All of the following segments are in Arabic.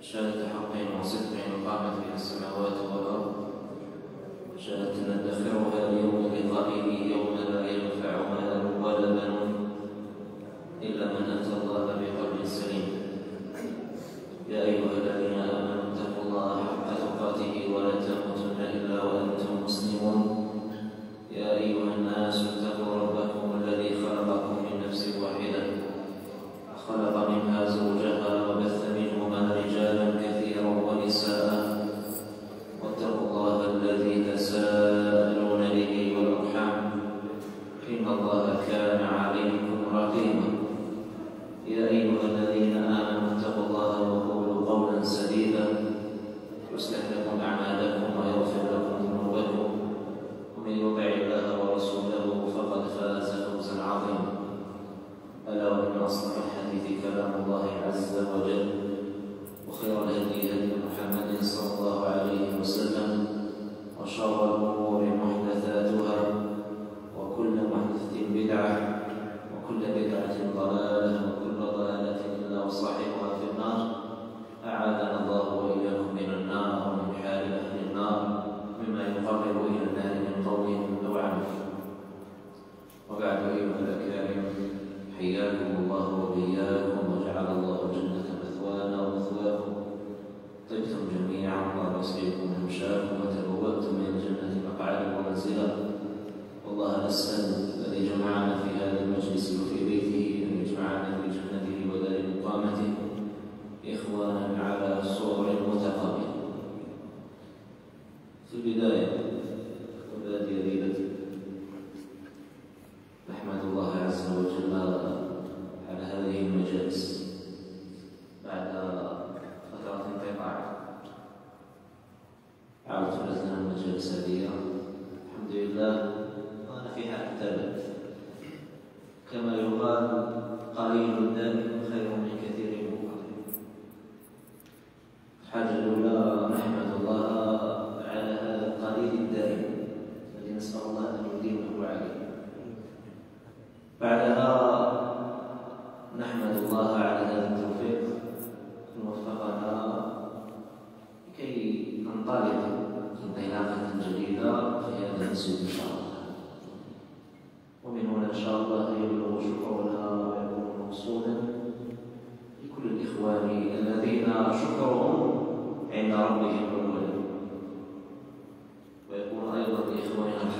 شهادة حق وصدق قامت بها السماوات والأرض. شهادة ندخرها ليوم لقائه يوم لا ينفع مال ولا بنون إلا من أتى الله بقلب سليم. يا أيها الذين آمنوا اتقوا الله حق تقاته ولا تموتن إلا وأنتم مسلمون.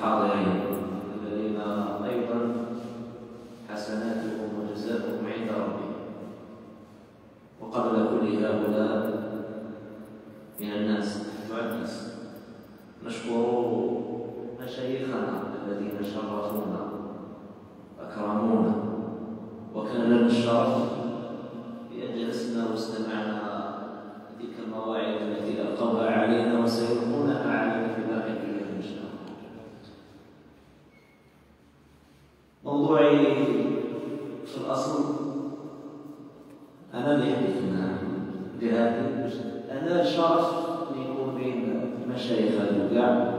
الحاضرين. الذين أيضا حسناتهم وجزاؤهم عند ربهم وقبل كل هؤلاء من الناس الناس نشكر مشايخنا الذين شرفونا. موضوعي في الأصل أنا اللي حدثنا بهذا أنا الشرف أن يكون بين المشايخ الوقع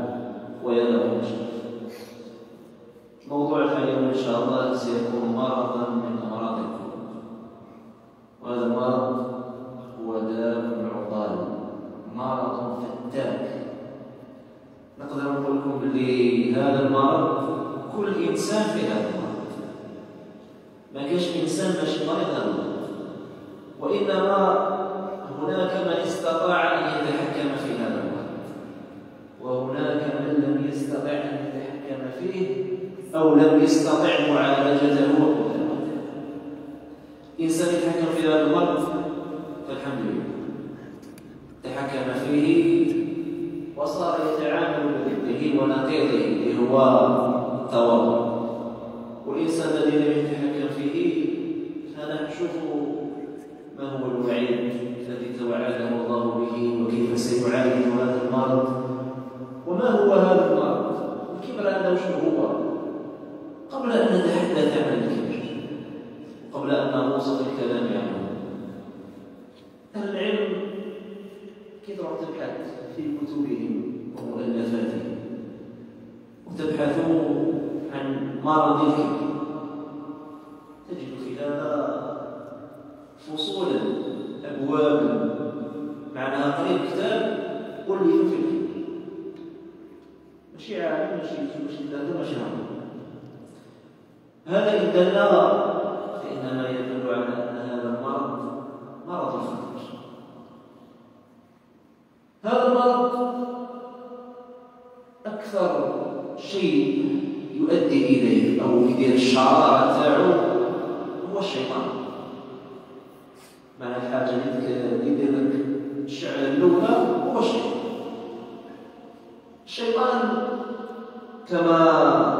ويدعو موضوع اليوم إن شاء الله سيكون مرضا من أمراض القلوب وهذا المرض هو داء عضال مرض فتاك نقدر نقول لكم باللي هذا المرض كل إنسان في هذا ماشي مريض هذا المرض وإنما هناك من استطاع أن يتحكم في هذا وهناك من لم يستطع أن يتحكم فيه أو لم يستطع معالجته. نشوف ما هو الوعيد الذي توعده الله به وكيف سيعالج هذا المرض وما هو هذا المرض؟ الكبر أنه شنو هو؟ قبل أن نتحدث عن الكبر قبل أن نوصل الكلام عنه. العلم كثرة تبحث في كتبهم ومؤلفاتهم وتبحث عن مرض الكبر تجد في هذا فصولا أبوابا كلهم في الكبر ماشي عالم ماشي ماشي داده ماشي إن دل فإنما يدل على أن هذا المرض مرض الخطر هذا المرض أكثر شيء يؤدي إليه أو يدير الشرارة تاعو هو الشيطان. معنى الحاجة اللي يدير لك الشعر الأولى هو الشيطان. الشيطان كما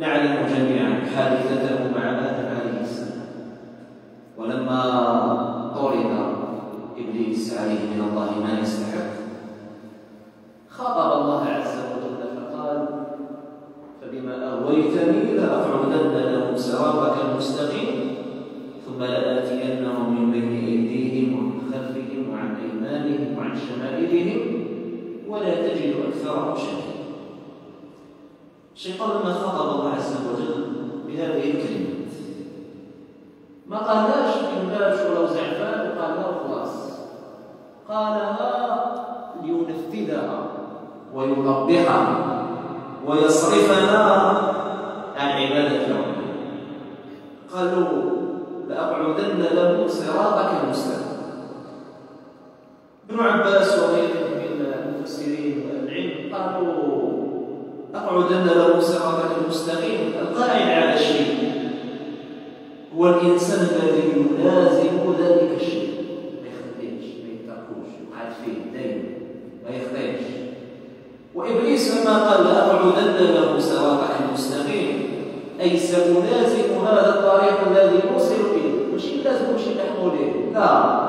نعلم جميعا حادثته مع آدم عليه السلام. ولما طرد إبليس عليه من الله ما يستحق ويصرفنا عن عبادة ربنا قالوا لأقعدن له صراطك المستقيم ابن عباس وغيره من المفسرين والعلم قالوا أقعدن له صراطك المستقيم القائل على الشيء هو الإنسان الذي يلازم ذلك الشيء ما يخطيش ما يتركوش يقعد فيه دائما ما يخطيش وإبليس لما قال لأقعدن له صراطك المستقيم أي سألازم هذا الطريق الذي يوصل إليه مش لازم مش نحن لا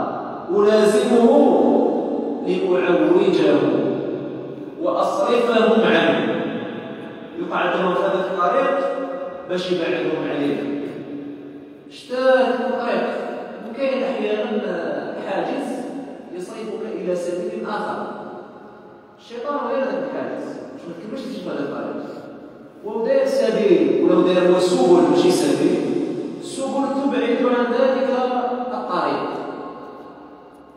ألازمه لأعوجه وأصرفهم عنه يقعدون في هذا الطريق باش يبعدهم عليه اشتاك الطريق وكاين أحيانا حاجز يصرفك إلى سبيل اخر الشيطان غير ذاك الحاجز باش ما تكملش تجي هذا الطريق ولو داير سبيل ولو داير سبل تبعد عن ذلك الطريق.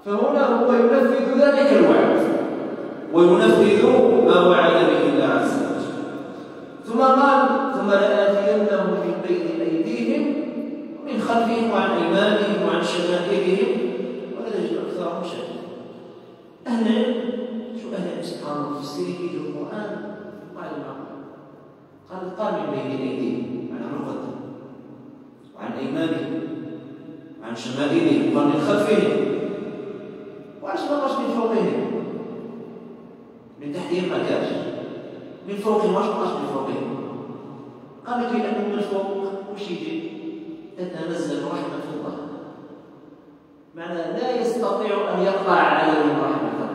فهنا هو ينفذ ذلك الوعد. وينفذ ما وعد به الله عز وجل. ثم قال ثم لآتينهم من بين أيديهم ومن خلفهم وعن أيمانهم وعن شمائلهم ولا تجد أكثرهم شاكرين أهل العلم شو أهل العلم؟ سبحان الله في القرآن قال ما قال قال من بين أيديهم عن المقدم وعن أيمانهم وعن شمائلهم ومن خلفهم وعلاش ما من فوقهم من تحتهم كانش من فوقهم واش بقاش من فوقهم قال لك لأنه من فوق وش يجي تتنزل رحمة الله. معنى لا يستطيع أن يقطع عليهم رحمة الله.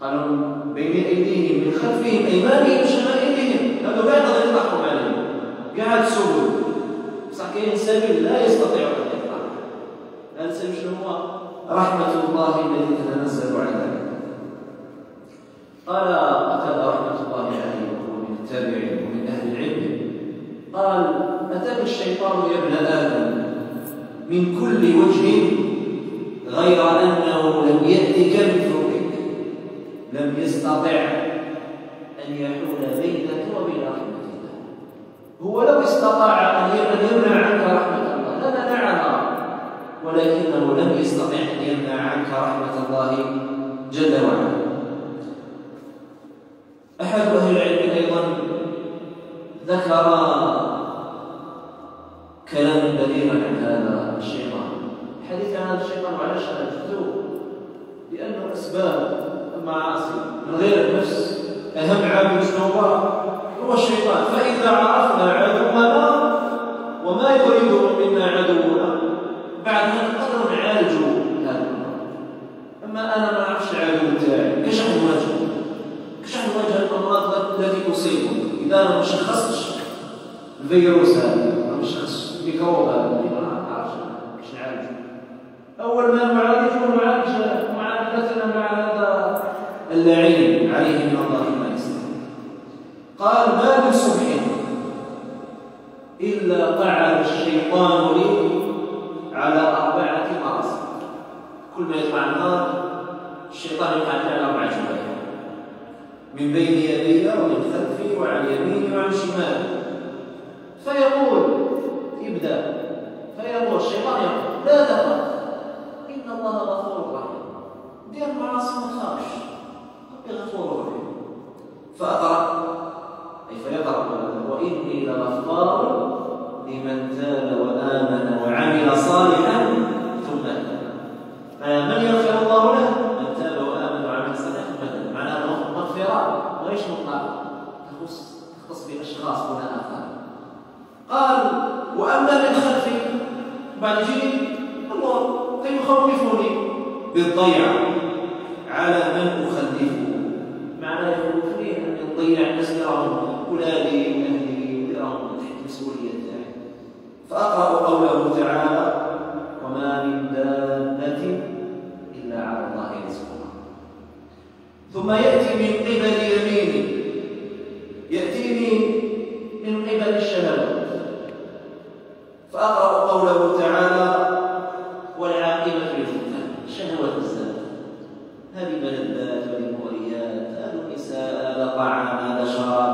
قالوا بين أيديهم من خلفهم أيمانهم شمائلهم. هذا لا يقدر يطلعهم عليهم قاعد سبل. صح كاين سبيل لا يستطيع أن يقطع هذا السبيل شنو هو؟ رحمة الله التي تتنزل على قال قتل رحمة الله عليه وهو من التابعين ومن أهل العلم. قال أتاك الشيطان يا ابن آدم من كل وجه غير أنه لم يأتك من فوقك لم يستطع أن يحول بينك وبين رحمة الله. هو لو استطاع أن يمنع عنك رحمة الله لمنعها ولكنه لم يستطع أن يمنع عنك رحمة الله جل وعلا. أحد أهل العلم أيضا ذكر كلاما بليغا عن هذا الشيطان. حديث عن هذا الشيطان وعلاش أجدته لأنه أسباب المعاصي من غير النفس. أهم عامل شنو هو الشيطان. فإذا عرفنا عدونا وما يريد منا عدونا بعدها نقدر نعالج هذا أما أنا ما نعرفش العدو تاعي كيش نواجهه كيش نواجه الأمراض التي تصيبني إذا أنا ما شخصتش الفيروس هذا ما شخص الميكروب هذا. ما نعرفش كيش نعالجه أول ما نعالجه نعالج معاملتنا مع هذا اللعين عليه يستحق قال ما من صبح إلا قعد الشيطان لي على أربعة مراسم كل ما يطلع النار الشيطان يقعد على أربع جبال. من بين يدي ومن خلفي وعن يميني وعن شمالي. فيقول يبدأ فيقول الشيطان يقول لا تخف إن الله غفور رحيم. دير معاصي ما تخافش ربي غفور رحيم. فأقرأ فيقرأ وإني لغفار لمن تاب وآمن وعمل صالحا ثم من يغفر الله له من تاب وآمن وعمل صالحا ثم معناها مغفرة غير مطلقة تخص تخص بأشخاص دون آخر. قال وأما من خلفي بعد يجي الله فيخوفني بالضيعة على من أخلفه. معناه يخوفني أن يضيع الناس يراهم أولادي وأهلي ويراهم تحت مسؤوليته فأقرأ قوله تعالى وما من دابة إلا على الله رزقها. ثم يأتي من قبل يمينه يأتيني من قبل الشهوات فأقرأ قوله تعالى والعاقبة للفتن شهوة الزاد. هذه ملذات ولمغريات هذا نساء هذا طعام هذا شراب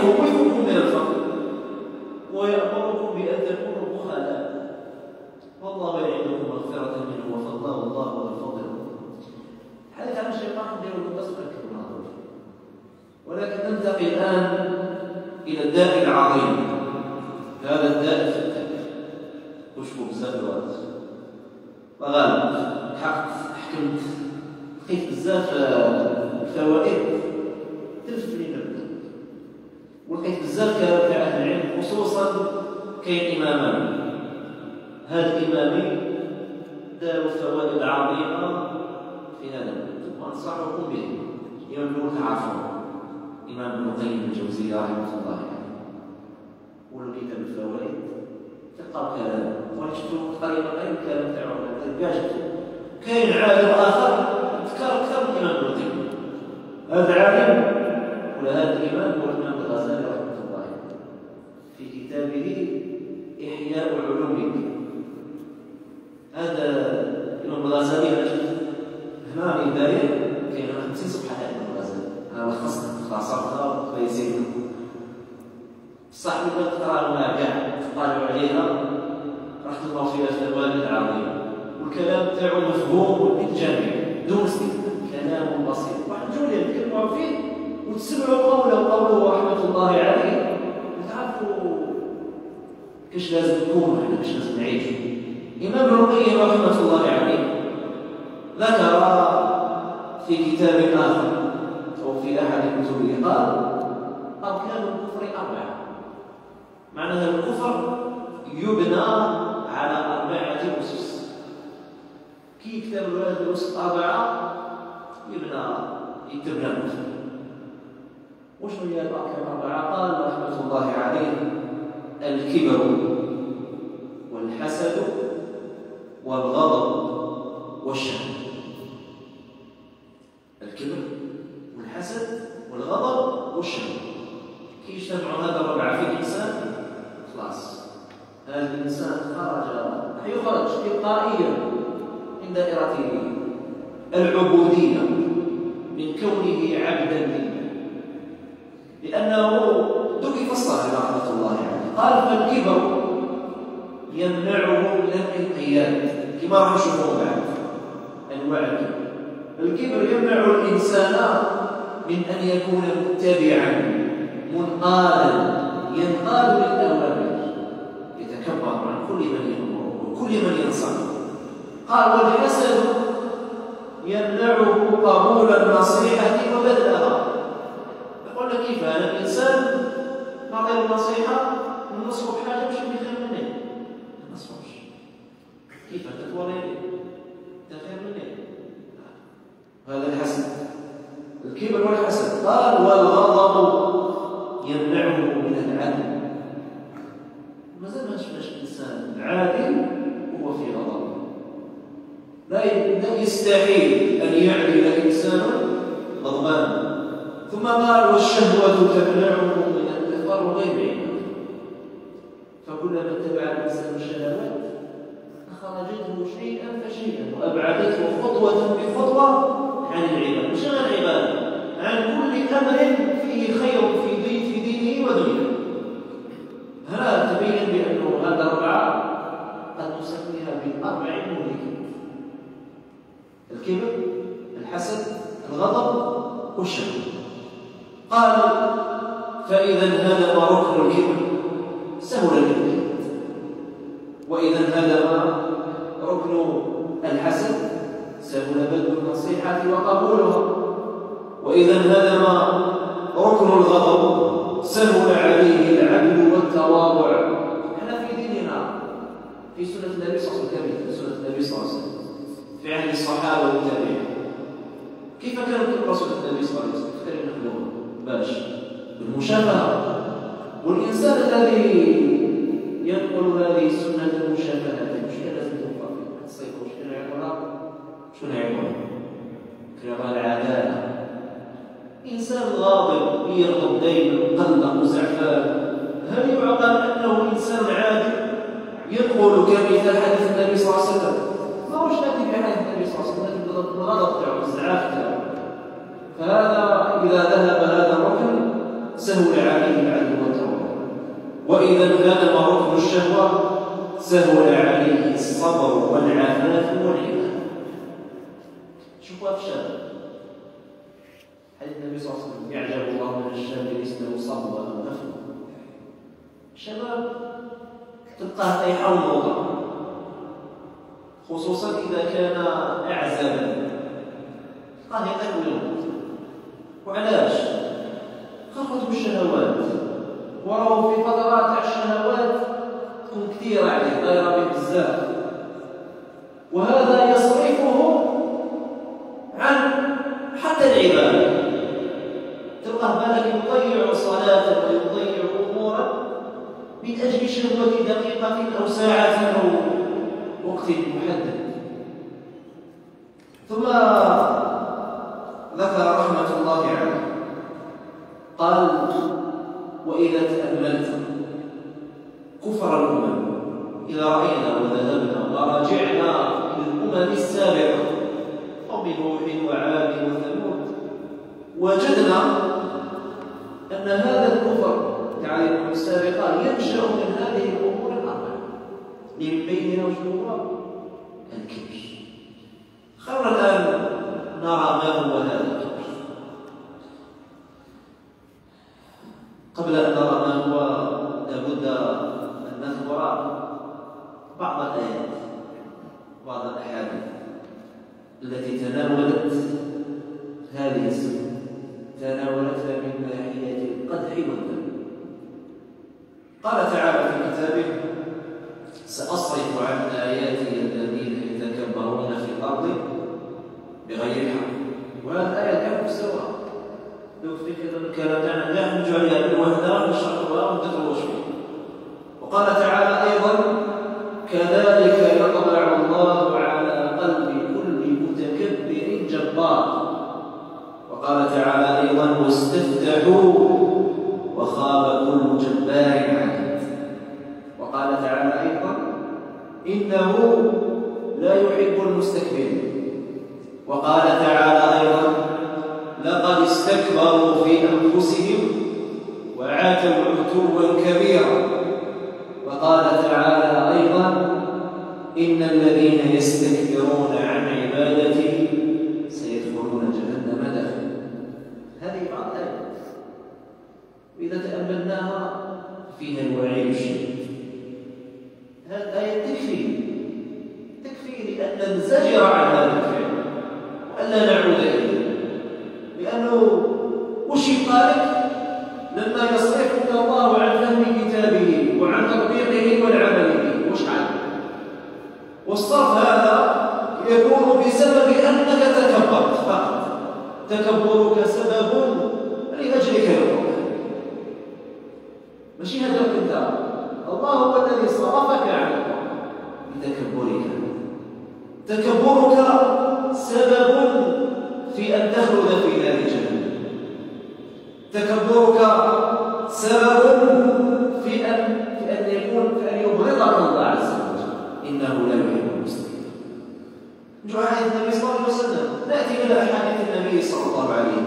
يخوفكم من الفقر ويأمركم بأن تكونوا بخلاء. والله يعيدكم مغفرة منه وفضلا والله ذو الفضل حدث عن الشيطان نديروا بس ركبوا ولكن ننتقل الآن إلى الداء العظيم. هذا الداء في وشكو بزاف الوقت. وغالب حقت حكمت. لقيت بزاف الفوائد. تلفت لي ولقيت بزاف تاع أهل العلم خصوصا كاين امامان هذا الامامي داروا فوائد عظيمه في هذا الكتب وأنصحكم به. الأول تعرفون إمام ابن القيم الجوزيه رحمة الله عليه. ولو كتاب الفوائد تلقى كلام وشفتوا قريب قريب كلام تاعو كاين عالم آخر. ذكر أكثر من الامام ابن هذا عالم. ولا هذا الإمام هو الإمام الغزالي رحمة الله في كتابه إحياء علوم الدين هذا الامام الغزالي هنا البدايه كاين 50 صفحة تاع الامام الغزالي أنا لخصت خلاصتها ويزيد صح تقرا ما كاع تطالعوا عليها. راح تلقاو فيها فوائد عظيمه والكلام تاعو مفهوم بالجميع دون استثناء. كلام بسيط واحد جولي نتكلموا فيه وتسمعوا قوله قوله رحمة الله عليه. وتعرفوا كاش لازم نكون إحنا كاش لازم نعيش. إمام ابن القيم رحمة الله عليه ذكر في كتاب آخر أو في أحد كتبه قال اركان الكفر أربعة. معنى الكفر يبنى على أربعة أسس. كي يكتب هذه الاسس أربعة يبنى يتبنى الكفر. هي الاركان الاربعه قال رحمة الله عليه. الكبر والحسد والغضب والشهوة. الكبر والحسد والغضب والشهوة. كي يجتمع هذا الربع في الإنسان؟ خلاص. هذا الإنسان خرج. يخرج تلقائيا من دائرة العبودية. من كونه عبدا. لله لأنه دقي فصل رحمة الله عليه. قال فالكبر يمنعه من الانقياد كما راح نشوفه بعد. أنواع الكبر. الكبر يمنع الإنسان من أن يكون متبعا منقادا ينقاد للاوامر يتكبر عن كل من يأمر وكل من ينصح قال والحسد يمنعه قبول النصيحة وبذلها لك كيف هذا الإنسان؟ نعطي النصيحة؟ ونصحه بحاجه مش بخير منه ما نصحوش كيف تتوري تخير منه هذا الحسد الكبر والحسد قال والغضب يمنعه من العدل. ما زال ما شفناش انسان عادل وهو في غضب. لا يستحيل أن يعدل انسان غضبان ثم قال والشهوه تمنعه من التفرغ بينه فكلما اتبع الإنسان الشهوات أخرجته شيئا فشيئا وأبعدته خطوة بخطوة عن العباد مش عن العباد عن كل أمر فيه خير في في دينه ودنياه هذا تبين بأنه هذا الاربعه قد نسميها بالاربع مهلكات؟ الكبر الحسد الغضب قال فإذا انهدم ركن الكبر سهل الانقياد وإذا انهدم ركن الحسد سهل بذل النصيحة وقبولها. وإذا انهدم ركن الغضب سهل عليه العدل والتواضع. إحنا في ديننا في سنة النبي صلى الله عليه وسلم في سنة النبي صلى الله عليه وسلم في عهد الصحابة والتابعين كيف كانوا كل رسول النبي صلى الله عليه وسلم؟ كيف كانوا باش بالمشافهة. والإنسان الذي ينقل هذه السنة المشافهة مش لازم توفى فيه الصيف وش كان يعملها شنو يعمل؟ كما العدالة. إنسان غاضب يرغب دائما مقلق وزعفان هل يعقل أنه إنسان عادل يقول كمثال حديث النبي صلى الله عليه وسلم. ما هوش ناتج بحديث النبي صلى الله عليه وسلم الغضب تاعو الزعاف تاعو. فهذا إذا ذهب هذا الركن سهل عليه العدل والتوبة وإذا انهدم ركن الشهوة سهل عليه الصبر والعفاف والعبادة شوفوا في الشام حديث النبي صلى الله عليه وسلم يعجب الله من الشام اسمه صبوة أو نفل الشباب تلقاه طيحة وموضع خصوصا إذا كان أعزبا. تلقاه يطيح وعلاش؟ خفضوا الشهوات وراهو في فترات تاع الشهوات تكون كثيرة عليه دايرة بزاف. وهذا يصرفه عن حتى العبادة تلقاه بالك يضيع صلاة ويضيع أمورا من أجل شهوة دقيقة أو ساعة. إلى حديث النبي صلى الله عليه وسلم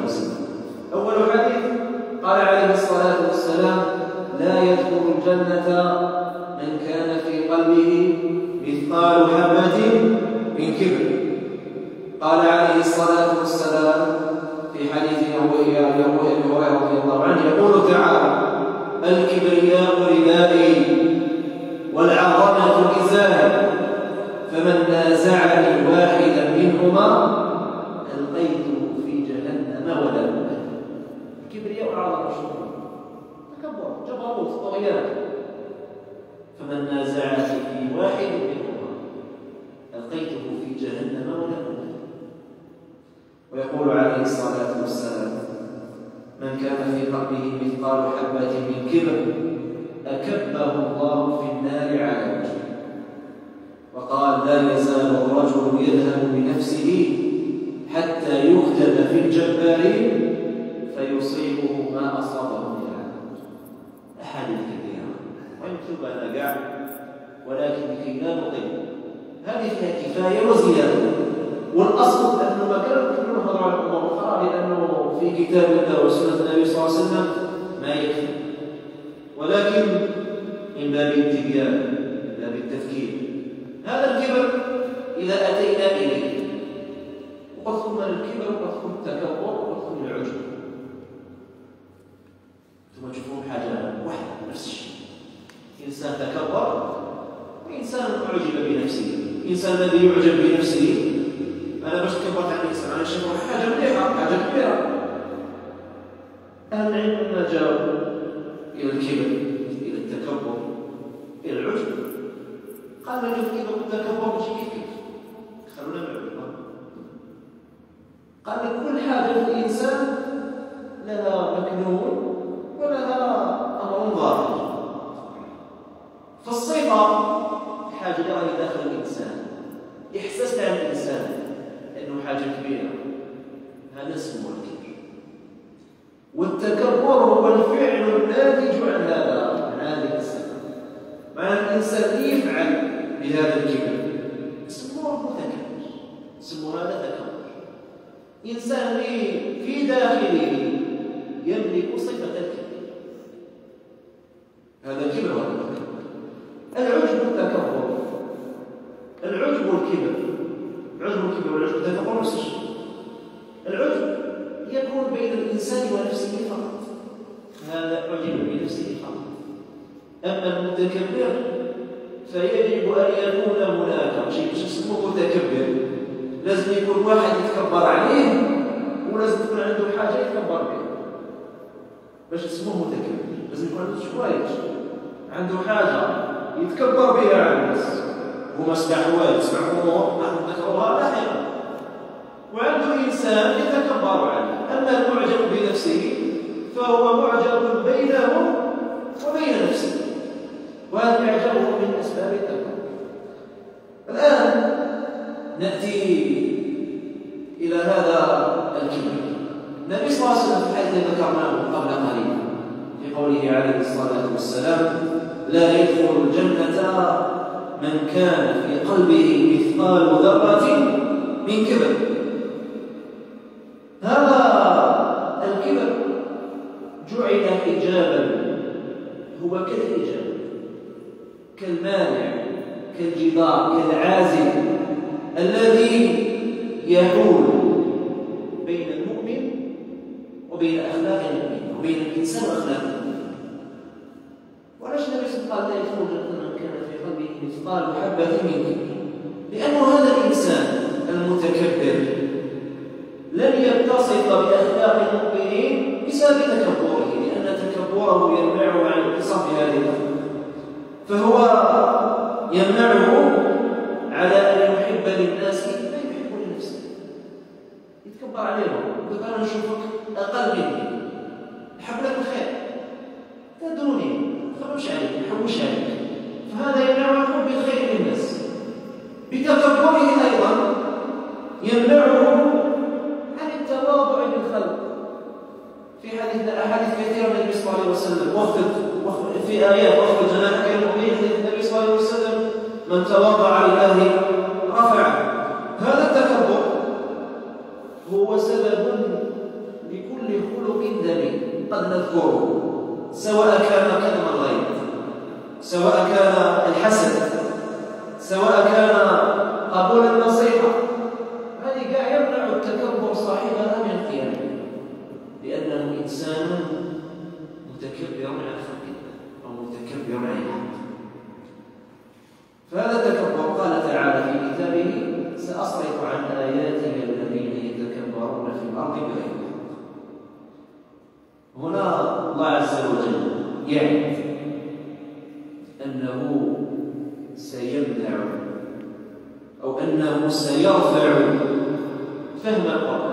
فيه مثقال حبة من كبر أكبه الله في النار عاد وقال لا يزال الرجل يذهب بنفسه حتى يغتب في الجبارين فيصيبه ما أصابه من أحاديث كثيرة. وإن هذا قاع ولكن لكي لا نطيل هذه كفاية وزيادة. والأصل أنه ما كانوا كلهم هضروا على الأمور الأخرى لأنه في كتاب الله وسنة النبي صلى الله عليه وسلم ما يكفي. ولكن من باب التبيان من باب التفكير. هذا الكبر إذا أتينا إليه وقد ثم الكبر وقد ثم التكبر وقد ثم العجب. ثم تشوفون حاجة واحدة نفس الشيء. إنسان تكبر وإنسان أعجب بنفسه. الانسان الذي يعجب بنفسه أنا باش كنبغي على الانسان أنا شايف واحد مليحه حاجة كبيره أهل العلم ما جاؤوا إلى الكبر إلى التكبر إلى العجب قال لك الكبر والتكبر ماشي كيف كيف؟ خلونا نعرف قال لك كل حاجة في الإنسان لها مكنون ولها أمر ظاهر. فالصفة حاجة داخل الإنسان احساس تاع الإنسان. لأنه حاجة كبيرة. هذا اسمه الكبر والتكبر هو الفعل الناتج عن هذا عن هذه السنة. مع الإنسان يفعل بهذا الكبر اسمه متكبر. اسمه هذا تكبر. إنسان في داخله يملك صفة الكبر. هذا كبر العجب التكبر. العجب الكبر. والكبر والعجب والتكبر نفس الشيء. العجب يكون بين الإنسان ونفسه فقط. هذا عجب بنفسه فقط. أما المتكبر فيجب أن يكون هناك. شيء اسمه متكبر. لازم يكون واحد يتكبر عليه ولازم تكون عنده حاجة يتكبر بها. باش اسمه متكبر. لازم يكون عنده شوية. عنده حاجة يتكبر بها على الناس. هما حوايج سبع أمور نحن نذكرها لاحقا وعنده إنسان يتكبر عليه أما المعجب بنفسه فهو معجب بينه وبين نفسه. وهذا إعجابه من أسباب التكبر. الآن نأتي إلى هذا الكبر. النبي صلى الله عليه وسلم في الحديث ذكرناه قبل قليل في قوله عليه الصلاة والسلام لا يدخل الجنة من كان في قلبه مثقال ذرة من كبر. هذا الكبر جعل حجابا هو كالحجاب كالمانع كالجدار كالعازل الذي يحول بين المؤمن وبين أخلاق المؤمن وبين الإنسان وأخلاق المؤمن وعلاش النبي صلى الله عليه وسلم قال لا يدخل من كان في قلبه مثقال حبه من كبر لأنه هذا الإنسان المتكبر لن يتصف بأخلاق المؤمنين بسبب تكبره لأن تكبره يمنعه عن الاتصاف بهذه الاخلاق فهو يمنعه على أن يحب للناس ما يحب لنفسه. يتكبر عليهم يقول أنا نشوفك أقل مني. احب لك الخير. تدروني. ما عليك. ما نحوش عليك. فهذا يمنعه عن حب الخير للناس. بتكبره أيضا يمنعه عن التواضع للخلق. في حديث احاديث كثيرة من النبي صلى الله عليه وسلم. واخفض في آيات واخفض جناحك للمؤمنين حديث النبي صلى الله عليه وسلم. من تواضع لله رفعه. هذا التكبر هو سبب لكل خلق ذميم قد نذكره سواء كان كلام الغيب. سواء كان الحسد سواء كان قبول النصيحة. هذه قاع يمنع التكبر صاحبها من القيام لأنه إنسان متكبر عن خلق أو متكبر عن فهذا التكبر قال تعالى في كتابه سأصرف عن آياتي الذين يتكبرون في الأرض بغير هنا الله عز وجل يعد أنه أو أنه سيرفع فهم القرآن.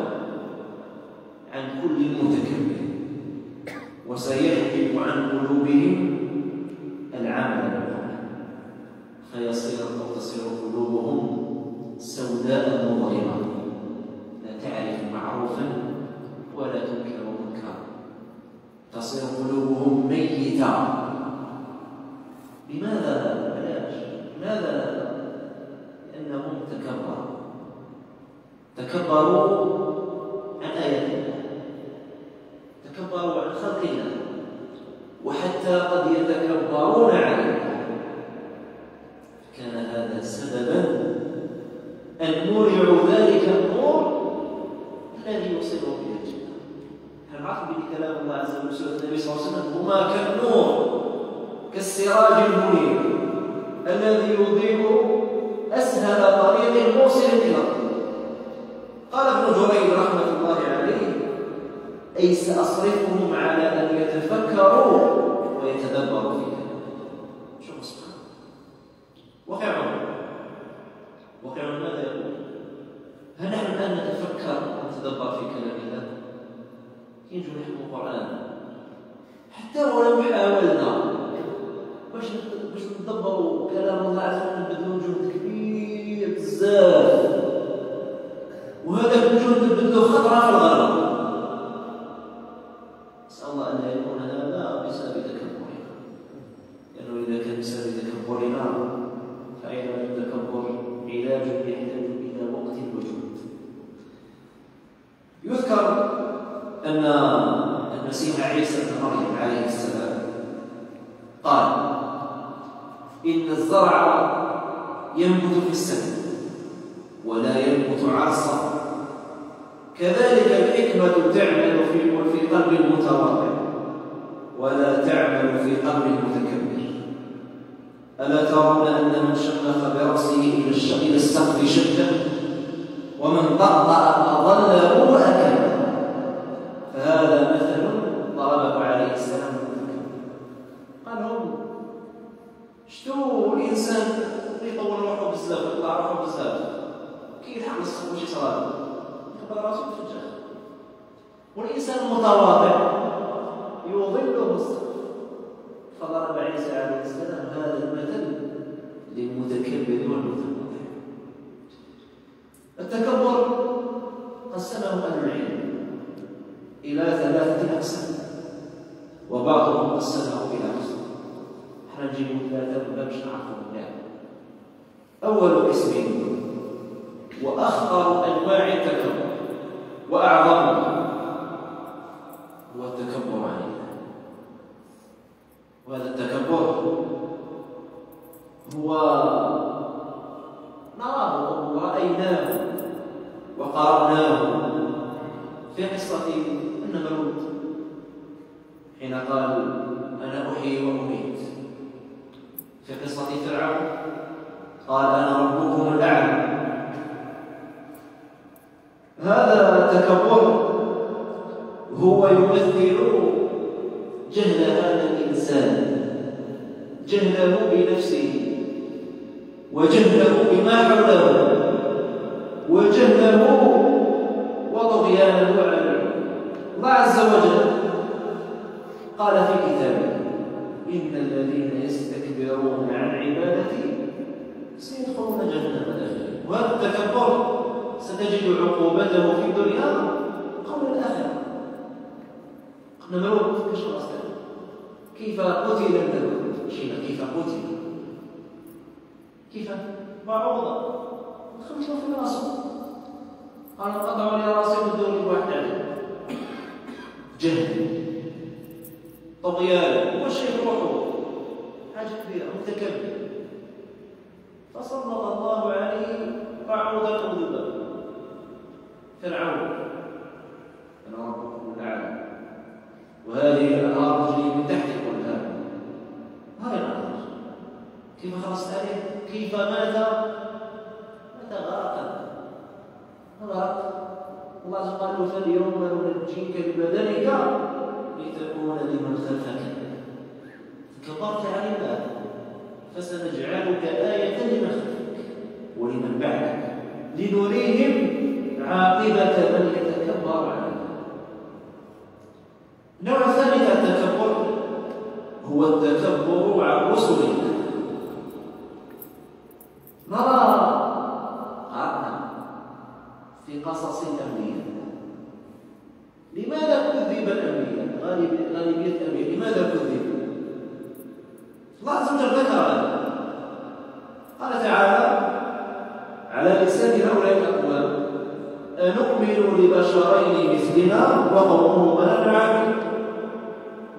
أنؤمن لبشرين مثلنا وقومهما نعم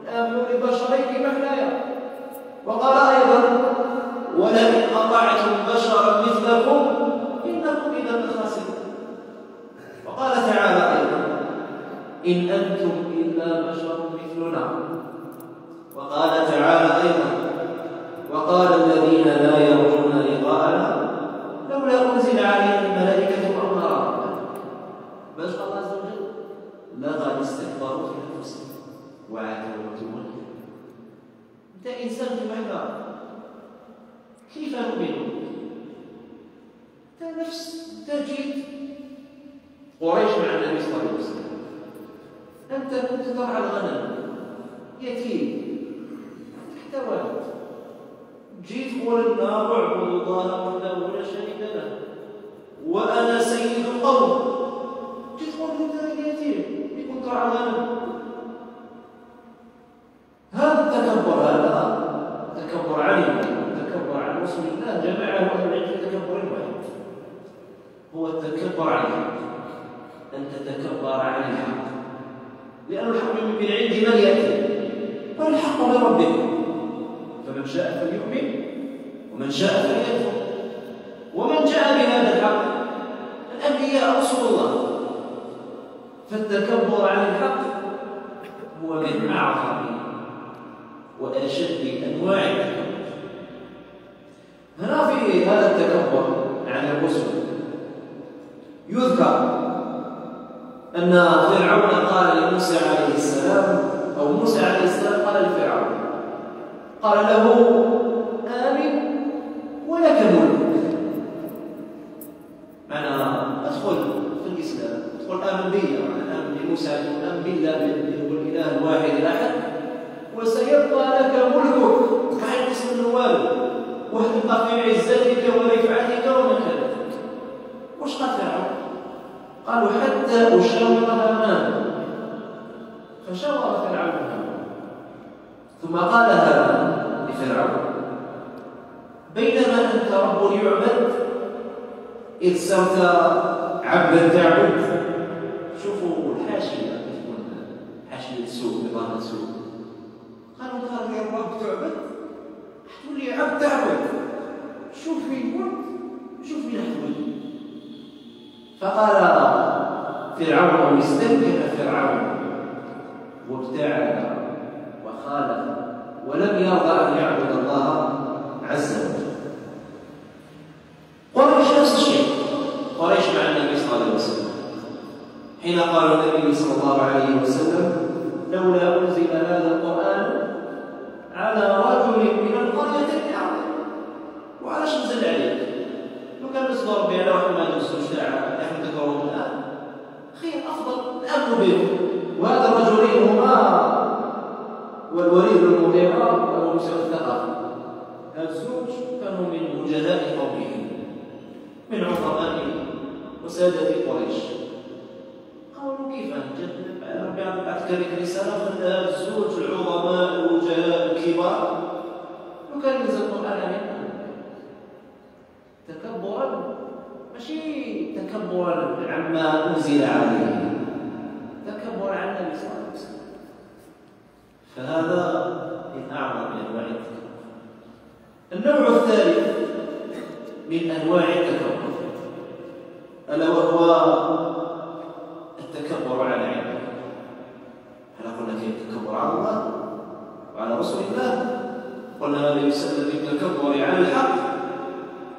نؤمن لبشرين مثلنا. وقال أيضا ولئن قطعتم بشرا مثلكم إنكم إذا لخاسرون. وقال تعالى أيضا إن أنتم إلا بشر مثلنا. وقال تعالى أيضا وقال الذين لا يرجون لقاءنا لولا أنزل عليهم الملائكة باش الله عز وجل لا الاستغفار في انفسهم وعتوا وتولوا أنت إنسان كما إحنا كيف نؤمن؟ أنت نفس انت جيت قريش مع النبي صلى الله عليه وسلم. أنت كنت ترعى الغنم. يتيم. حتى والد جيت قلنا واعبدوا الله وحده لا شريك له. وأنا سيد القوم. تشغل في ذلك اليتيم يكون كرهنا هذا التكبر هذا تكبر عليه تكبر عن رسول الله جماعة واهل العلم تكبر واحد هو التكبر عليه. ان تتكبر عن الحق لأن الحق بالعلم من ياتي فالحق من ربكم فمن شاء فليؤمن. ومن شاء فليكفر. ومن جاء بهذا الحق الأنبياء رسول الله. فالتكبر عن الحق هو من أعظم وأشد أنواع التكبر. هنا في هذا التكبر عن الرسل يذكر أن فرعون قال لموسى عليه السلام أو موسى عليه السلام قال لفرعون قال له آمن ولك ملك معنى أدخل في الإسلام. ادخل آمن بي آمن بموسى آمن بالله بالإله الواحد الأحد. وسيبقى لك ملكك ما يقسم النواب. وتبقى في عزتك ورفعتك ومكانتك وش قال فرعون؟ قالوا حتى أشاور هامان. فشاور فرعون. ثم قال هامان لفرعون بينما أنت رب يعبد إذ صرت عبدا تعبد شوفوا الحاشية سوء بضانة سوء قالوا قالوا يا رب تعبد لي عبد تعبد شوف في قلت شوف في نحوي فقال فرعون استنكف فرعون. وابتعد وخالف ولم يرضى أن يعبد الله عز وجل. قريش نفس الشيء. قريش مع النبي صلى الله عليه وسلم. حين قال النبي صلى الله عليه وسلم لولا أنزل هذا القرآن على رجل من القرية عظيم وعلاش نزل عليك لو كان نصدر ربي على واحد ما نزلوش تاع نحن ذكرهم الآن. خير أفضل نامن بهم وهذا الرجلين هما والوليد المغيرة وموسى الثقفي هذا الزوج كانوا من وجهاء قومهم من عظماء وسادة قريش. ينزل القرآن تكبرا ماشي تكبرا عما أنزل عليه. تكبرا عن النبي صلى الله عليه وسلم. فهذا من أعظم أنواع التكبر. النوع الثالث من أنواع التكبر. ألا وهو التكبر على عباده هل قلنا التكبر على الله وعلى رسول الله. قلنا ما يسمى بالتكبر على الحق.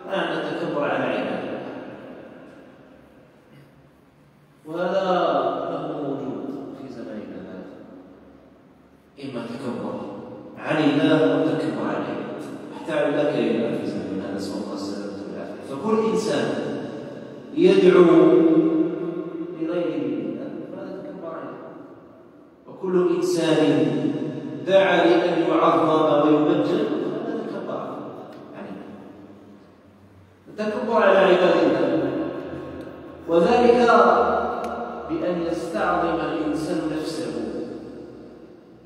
معنى التكبر على عبادة. وهذا له موجود في زماننا هذا إما تكبر عن الله أو تكبر عليه حتى لا كلمة في زماننا نسأل الله السلامة والعافية فكل إنسان يدعو لغير الله فهذا تكبر عليه. وكل إنسان دعا لأن يعظم ويمجد فهذا تكبر على عباد الله. وذلك بأن يستعظم الإنسان نفسه.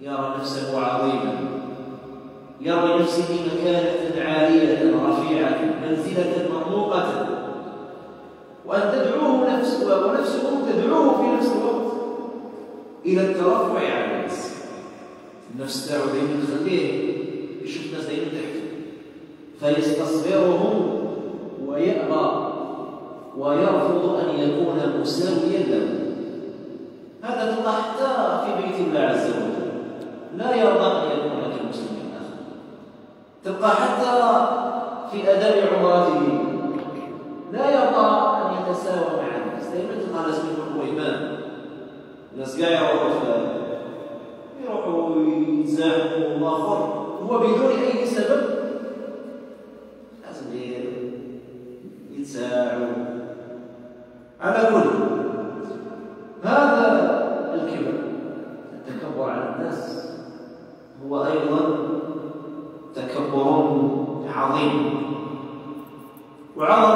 يرى نفسه عظيما. يرى لنفسه مكانة عالية رفيعة منزلة مرموقة وأن تدعوه نفسه ونفسه تدعوه في نفس الوقت إلى الترفع عن الناس النفس تاعو دائما تخليه يشوف الناس دائما تحته فيستصغرهم ويأبى ويرفض أن يكون مساويا له. هذا تلقى حتى في بيت الله عز وجل. لا يرضى أن يكون كمسلم آخر. تلقى حتى في أداء عمرته. لا يرضى أن يتساوى مع الناس. دائما تلقى الناس منهم هو إمام الناس كاع يروحوا يروحوا يتزاحموا الآخر هو بدون أي سبب؟ لازم يتساعوا على كل. هذا الكبر. التكبر على الناس هو أيضا تكبر عظيم. وعظمة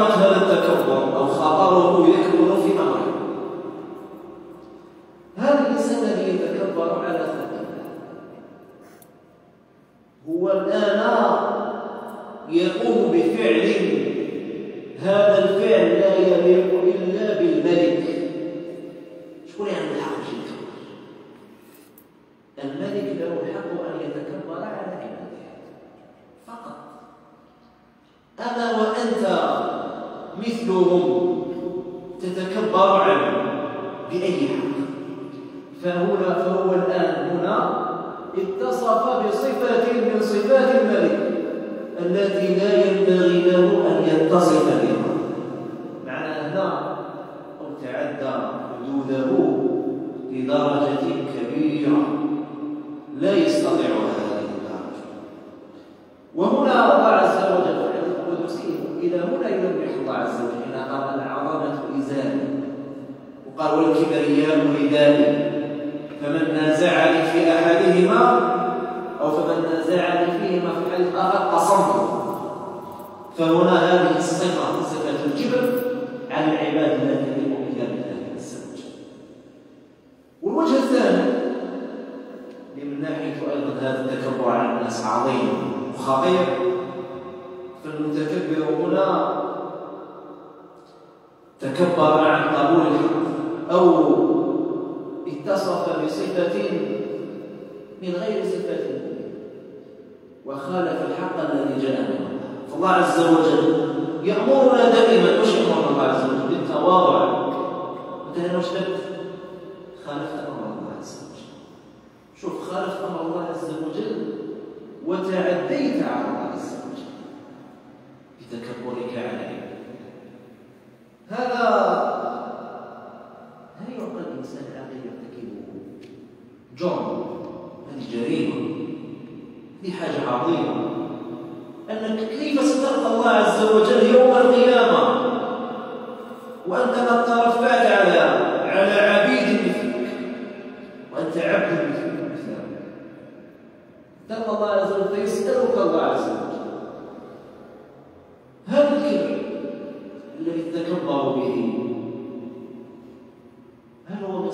هل هو من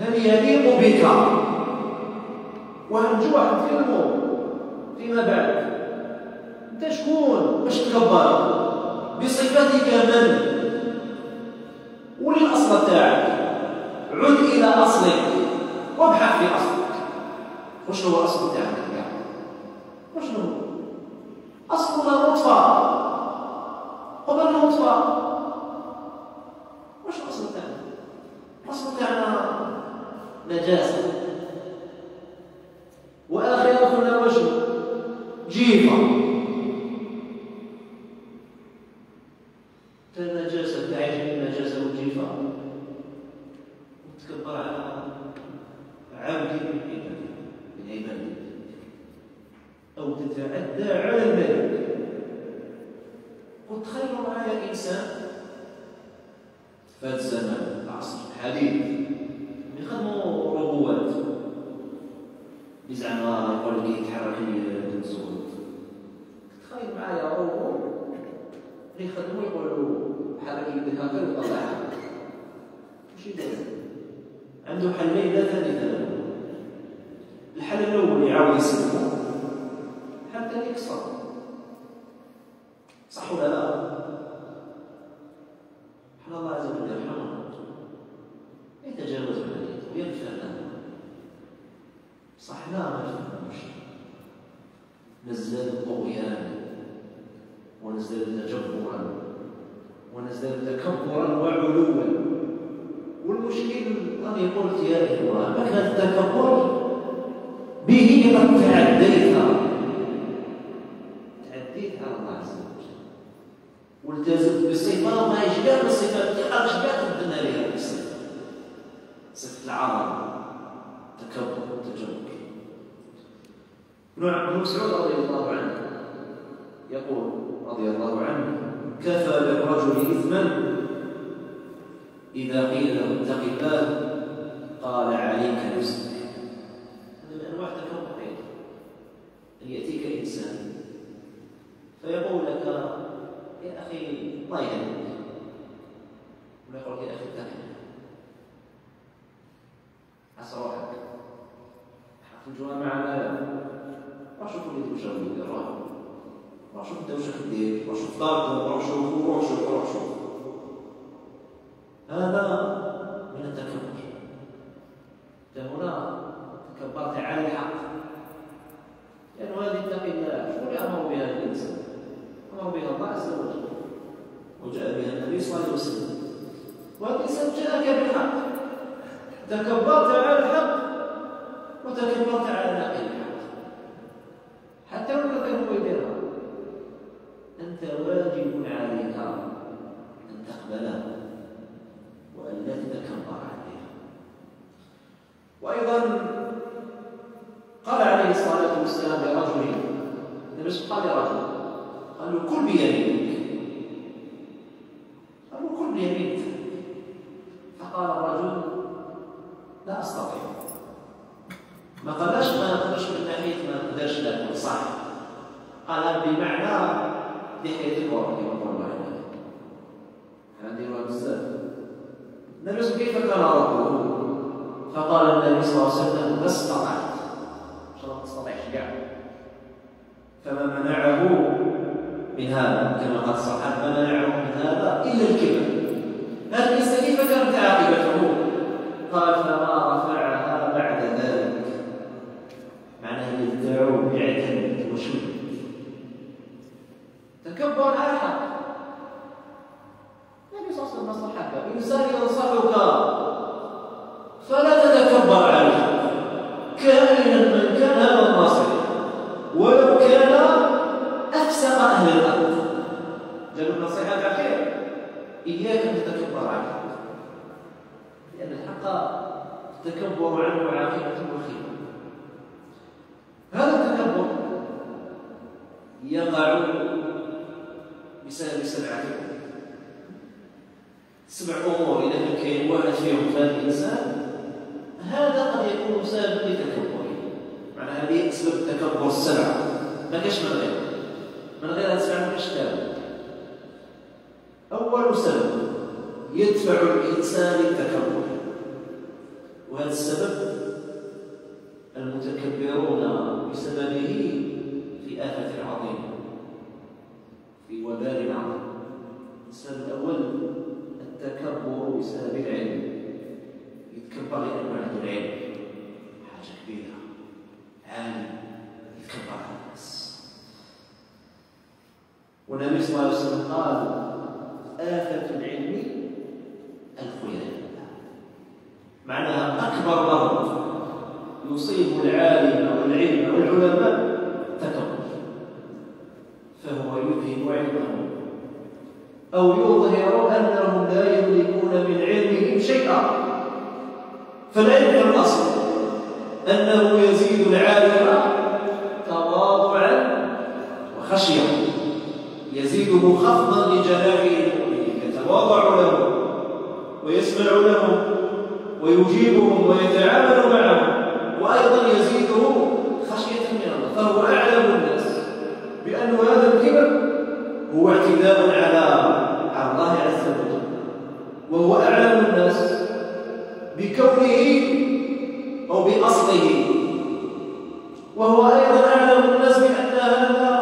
هل يليق بك؟ وأرجو أن تفهموا فيما بعد. أنت شكون؟ باش تكبر بصفتك من؟ ولي الأصل تاعك عد إلى أصلك وابحث في أصلك. وش هو الأصل تاعك النبي صلى الله عليه وسلم والإنسان جاءك بالحق تكبرت على الحق وتكبرت على ناقل الحق حتى لو كان هو يديرها أنت واجب عليك أن تقبلها وأن لا تتكبر عليها وأيضا قال عليه الصلاة والسلام لرجل النبي قال لرجل قال له كل بيمينك بيمينك فقال الرجل لا أستطيع. ما قالش ما نقدرش من ناحية ما نقدرش ناكل صح قال بمعنى لحية الورق كما قال الله هذه بزاف. النبي كيف كان ربه؟ فقال النبي صلى الله عليه وسلم ما استطعت. ما تستطيعش كاع فما منعه من هذا كما قال الصحابه ما منعه من هذا إلا الكبر. الانسان كيف كانت عاقبته قال فما رفعها بعد ذلك. معناه يدعو يعتمد وشد تكبر على الحق. النبي صلى الله عليه وسلم نصحك انسان ينصحك فلا تتكبر عليه كائنا من كان هذا الناصر ولو كان افسق أهل الأرض جاب النصيحه خير اياك ان تتكبر عليه لأن الحق التكبر عنه عاقبه وخيمه هذا التكبر يقع بسبب سبعه امور سبع امور اذا كان واحد فيهم فهم الانسان هذا قد يكون سببا لتكبره معنى هذه اسباب التكبر السبعه ما كاش من غير من غير هذه السبعه ما كاش اول سبب يدفع الانسان للتكبر وهذا السبب المتكبرون بسببه في آفة عظيمة في وبال عظيم السبب الأول التكبر بسبب العلم يتكبر لأنه عنده العلم حاجة كبيرة عالم يتكبر على الناس والنبي صلى الله عليه وسلم قال آفة العلم الخيال معناها أكبر مرض يصيب العالم والعلم والعلماء تكبر فهو يذهب علمه أو يظهر أنهم لا يملكون من علمهم شيئا. فالعلم الأصل أنه يزيد العالم تواضعا وخشية. يزيده خفضا المؤمنين يتواضع له ويسمع لهم ويجيبهم ويتعامل معهم. وأيضا يزيده خشية من الله فهو أعلم الناس بأن هذا الكبر هو اعتداء على على الله عز وجل. وهو أعلم الناس بكونه أو بأصله. وهو أيضا أعلم الناس بأن هذا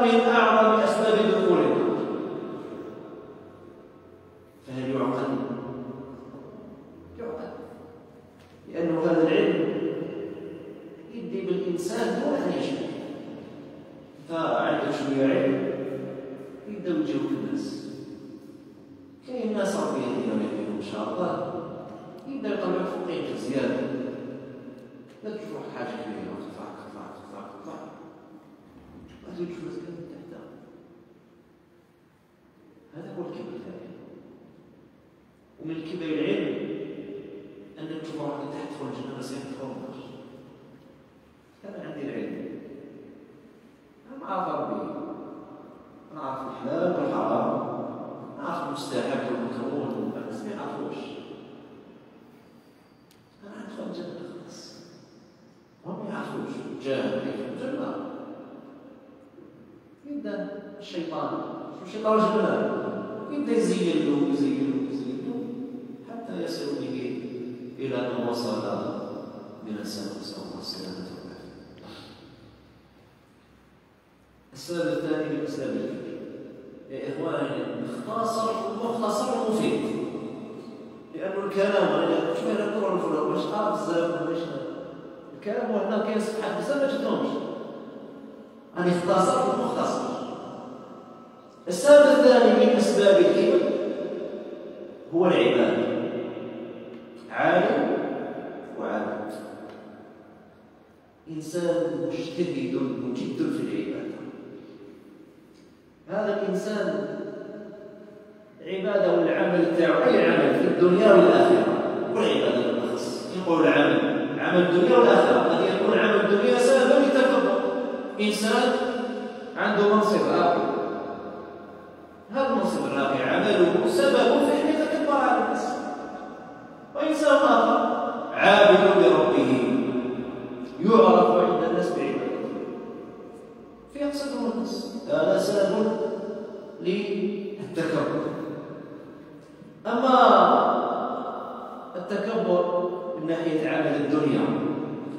الدنيا.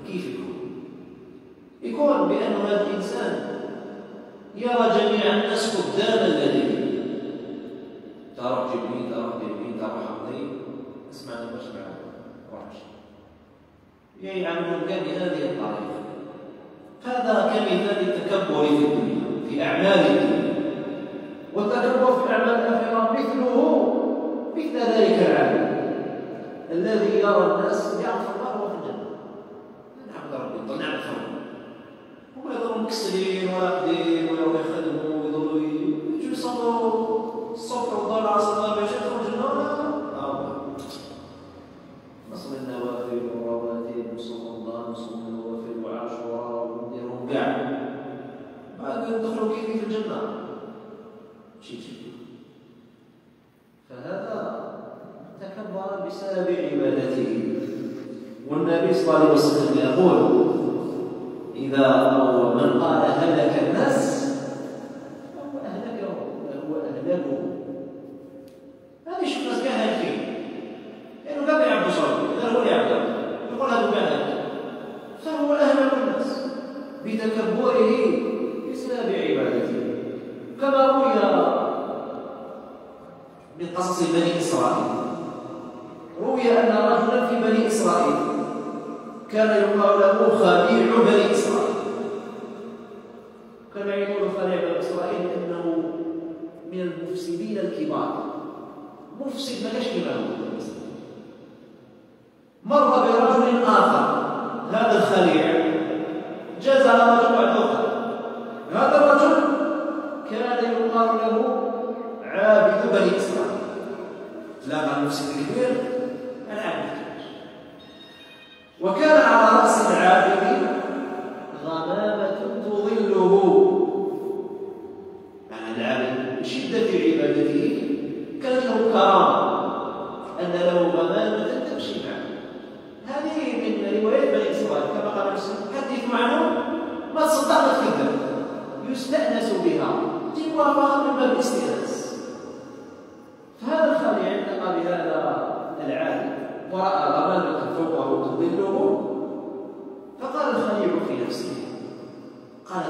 كيف يكون؟ يكون بأن هذا الإنسان يرى جميع الناس قدام الذي تروح جبريل تروح جبريل تروح حمدين اسمعنا باش معاه يعملون بهذه الطريقة هذا كمثال التكبر في الدنيا في أعمال الدنيا. والتكبر في أعمال الآخرة مثله مثل ذلك العالم الذي يرى الناس يعرف الله وهو في الجنة. نعم ربي نعم هم يظلوا مكسرين قدير ولا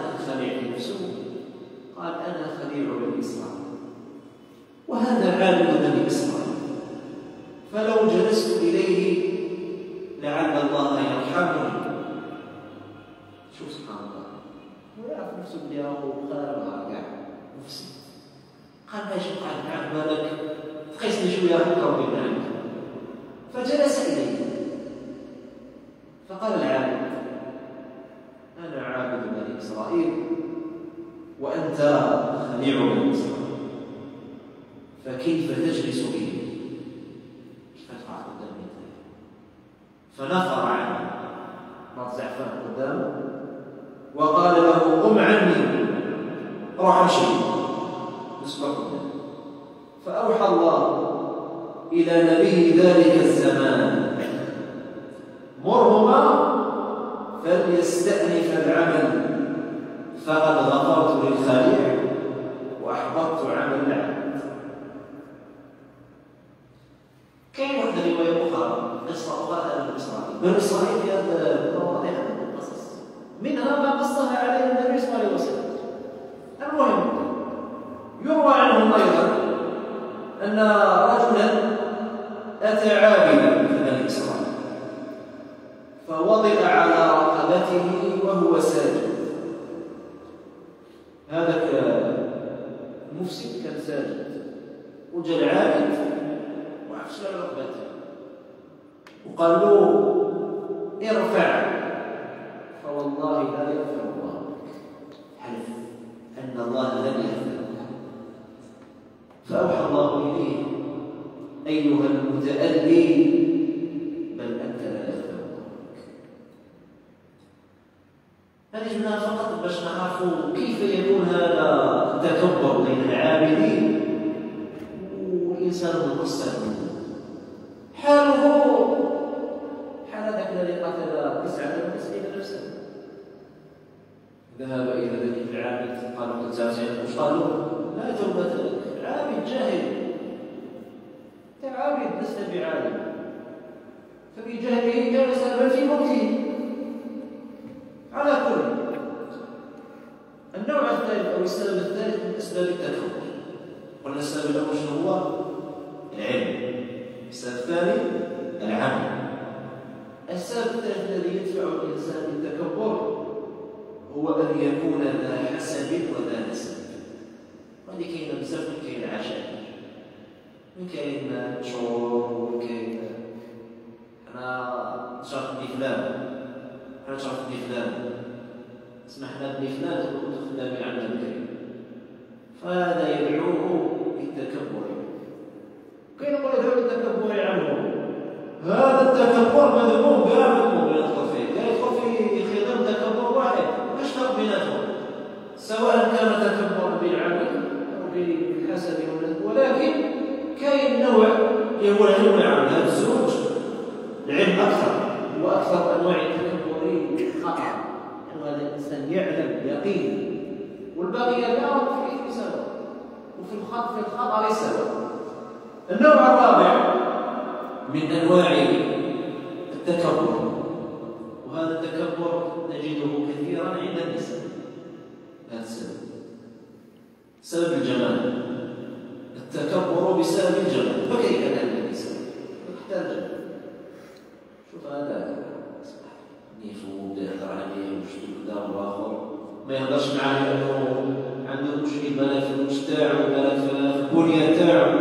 قال في نفسه. قال أنا خليع بني إسرائيل. وهذا عالم بني إسرائيل. فلو جلست إليه لعل الله يرحمني. شوف سبحان الله. ويعرف نفسه بلي راهو خارج كاع مفسد. قال ماشي قاعد معك بالك تقيسني شوية فكر بالله فجلس إليه. فقال العالم بني إسرائيل وأنت خليع بني إسرائيل. فكيف تجلس به كيف تقع قدامي؟ فنفر عنه بعض زعفان قدامه وقال له قم عني. روح أمشي. اسبقني فأوحى الله إلى نبي ذلك الزمان. مرهما فليستأنف العمل. فقد غفرت للخليع وأحبطت عمل العبد كاين واحد الرواية أخرى قصة أخرى عن إسرائيل بني إسرائيل في هذا المواضيع القصص منها ما قصها عليه النبي صلى الله عليه وسلم. المهم يروى عنهم أيضا أن رجلا أتى عابدا الساجد وجا العابد وعفش على ركبته وقال له ارفع فوالله لا يرفع الله حلف ان الله لن يرفع فاوحى الله اليه ايها المتألي بل انت لا يرفع الله هذه جبناها فقط باش نعرفوا كيف يكون هذا التكبر بين العابدين والانسان المقصر حاله حال ذاك الذي قتل تسعة وتسعين نفسا ذهب إلى ذلك العابد قال قد تعزين وش قالوا لا توبة لك عابد جاهل أنت عابد لست بعالم فبجهله كان سببا في موته على كل النوع الثالث أو السبب الثالث من أسباب التكبر قلنا السبب الأول شنو هو؟ العلم السبب الثاني العمل السبب الثالث الذي يدفع الإنسان للتكبر هو أن يكون ذا حسب وذا نسب وهذه كاينة بزاف من كاين عشائر من كاين شعور كاين أنا شرف بني فلان أنا شرف بني فلان سمحنا بني فلان تكون خدامي عندنا بكري فهذا يدعوه للتكبر كاين يقول هذا التكبر عنه هذا التكبر مذموم مذموم يدخل فيه لا يدخل في خضم تكبر واحد واش فرق بيناتهم سواء كان تكبر بالعمل أو بالحسب ولكن كاين نوع هو العلم العام هذا الزوج؟ العلم أكثر. وأكثر أنواع التكبر خطا يعني هذا الإنسان يعلم يقين. والباقي لا في سواء وفي الخطا في الخطأ سواء النوع الرابع من أنواع التكبر. وهذا التكبر نجده كثيرا عند النساء. هذا السبب. سبب الجمال. التكبر بسبب الجمال فكيف كان النساء يحتاج شوف هذا. نيفو يهضر عليه وشتو كذا واخر ما يهضرش معاه لأنه عنده مشكل بنات في المجتمع وبنات في البنيه تاعو.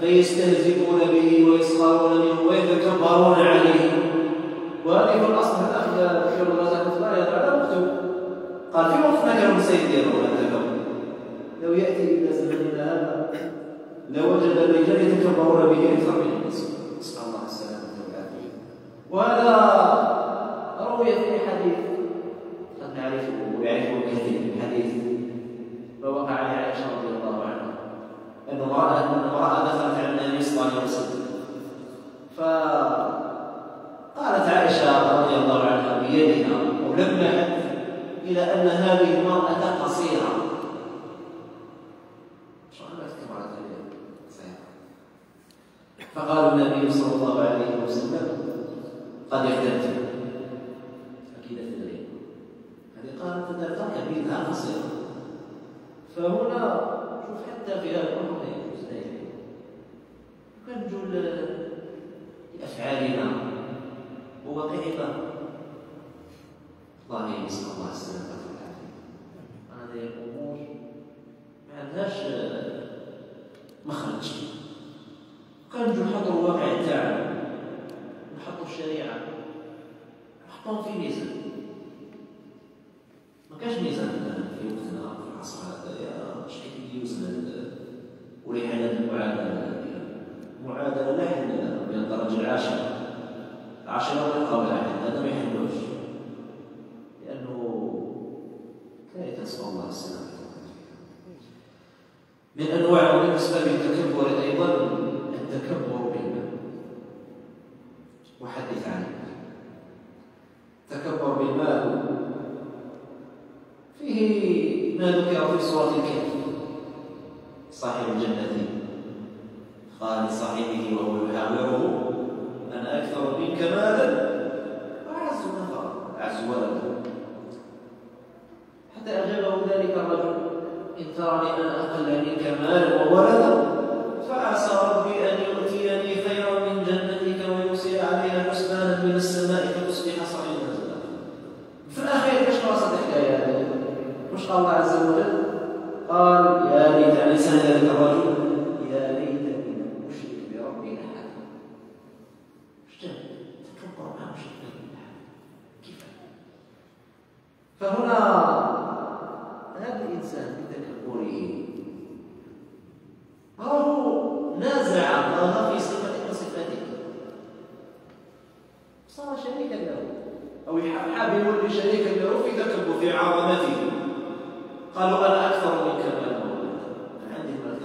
فيستهزئون به ويسخرون منه ويتكبرون عليه. وهذه في الأصل الاخ في الرزاق لا يدعى مكتوب قال في وقتنا كانوا يسيرون التكبر. لو يأتي إلى زمننا هذا لوجد الرجال يتكبرون به أكثر من النساء نسأل الله السلامة والعافية. وهذا روي في حديث قد نعرفه ويعرفه كثير من حديث فوقع لعائشه رضي الله عنها. أن امراه أن امرأة دخلت على النبي صلى الله عليه وسلم. فقالت عائشة رضي الله عنها بيدها ولمحت إلى أن هذه المرأة قصيرة. فقال النبي صلى الله عليه وسلم قد احتجت أكيد تدري هذه قالت تترك بيتها قصيره فهنا شوف حتى في هذا الأمر لا يجوز لا يجوز. كنرجو لأفعالنا وواقعنا الله يسال الله السلامه والعافيه هذه الأمور ما عندهاش مخرج. كنرجو نحطوا الواقع تاعنا. نحطوا الشريعة. نحطهم في ميزان. ما كاش ميزان في وقتنا في العصر هذا. يا شحال يوزن ولحنا المعادلة. معادلة لا حل لها بين الدرجة العاشرة. العاشرة والقول العاشر هذا ما يحلوش لأنه كارثه نسال الله السلامه من أنواع ومن أيضا التكبر بالمال وحدث عنه التكبر بالمال. فيه ما ذكر في سورة الكهف. صاحب الجنة. قال لصاحبه وهو يحاوره أنا أكثر منك مالا. وأعز نفرا أعز ولدا حتى أجابه ذلك الرجل إن ترني أنا أقل منك مالا وولدا. فهنا هذا الإنسان بتكبره أو نازع الله في صفة من صفاته صار شريكا له أو حاب يولي شريكا له في تكبر في عظمته قالوا أنا أكثر منك مالا أنا عندي مال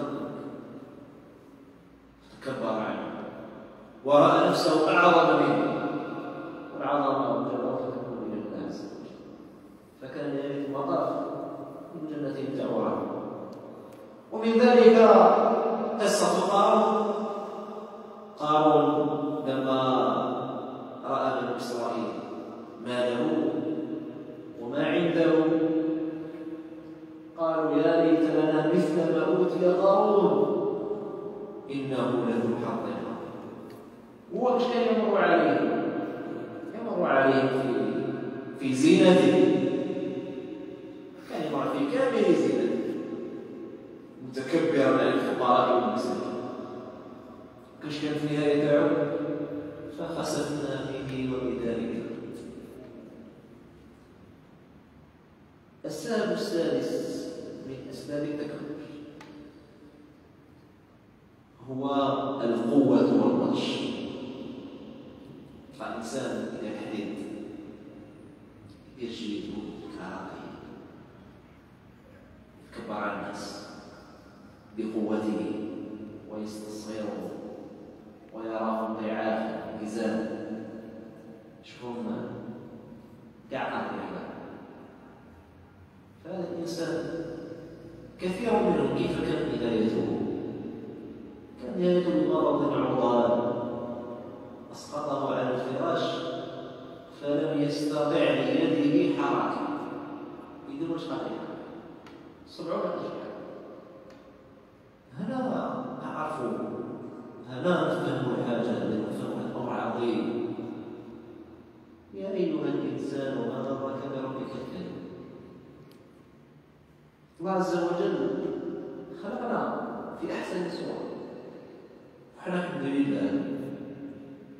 تكبر عنه ورأى نفسه أعظم منه والعظمة مجرد تكون من الله عز وجل فكان يريد مطاف من جنة تعورها ومن ذلك قصة قارون قارون لما رأى بنو إسرائيل ماله وما عنده قالوا يا ليت لنا مثل ما أوتي قارون إنه لذو حظ هو مش كان يمر عليه يمر عليه في في زينته كان يمر في كامل زينته متكبرا على الفقراء والمساكين كاش كان في النهايه تاعو فخسفنا به وبذلك السبب السادس من اسباب التكبر هو القوه والبطش فالانسان اذا حدد يجلد كراهيه يتكبر على الناس بقوته ويستصغره ويراهم ضعافا ميزانا شوفهم كاع قاطع فهذا الانسان كثير منهم كيف كانت بدايته كان بدايته بمرض عضال أسقطه على الفراش فلم يستطع ليده حركة. يدير واش قاطع سبعون أشهر هنا نعرف هنا نفهم الحاجة نفهم الأمر عظيم. يا أيها الإنسان ما غرك بربك الكريم؟ الله عز وجل خلقنا في أحسن صور وحنا الحمد لله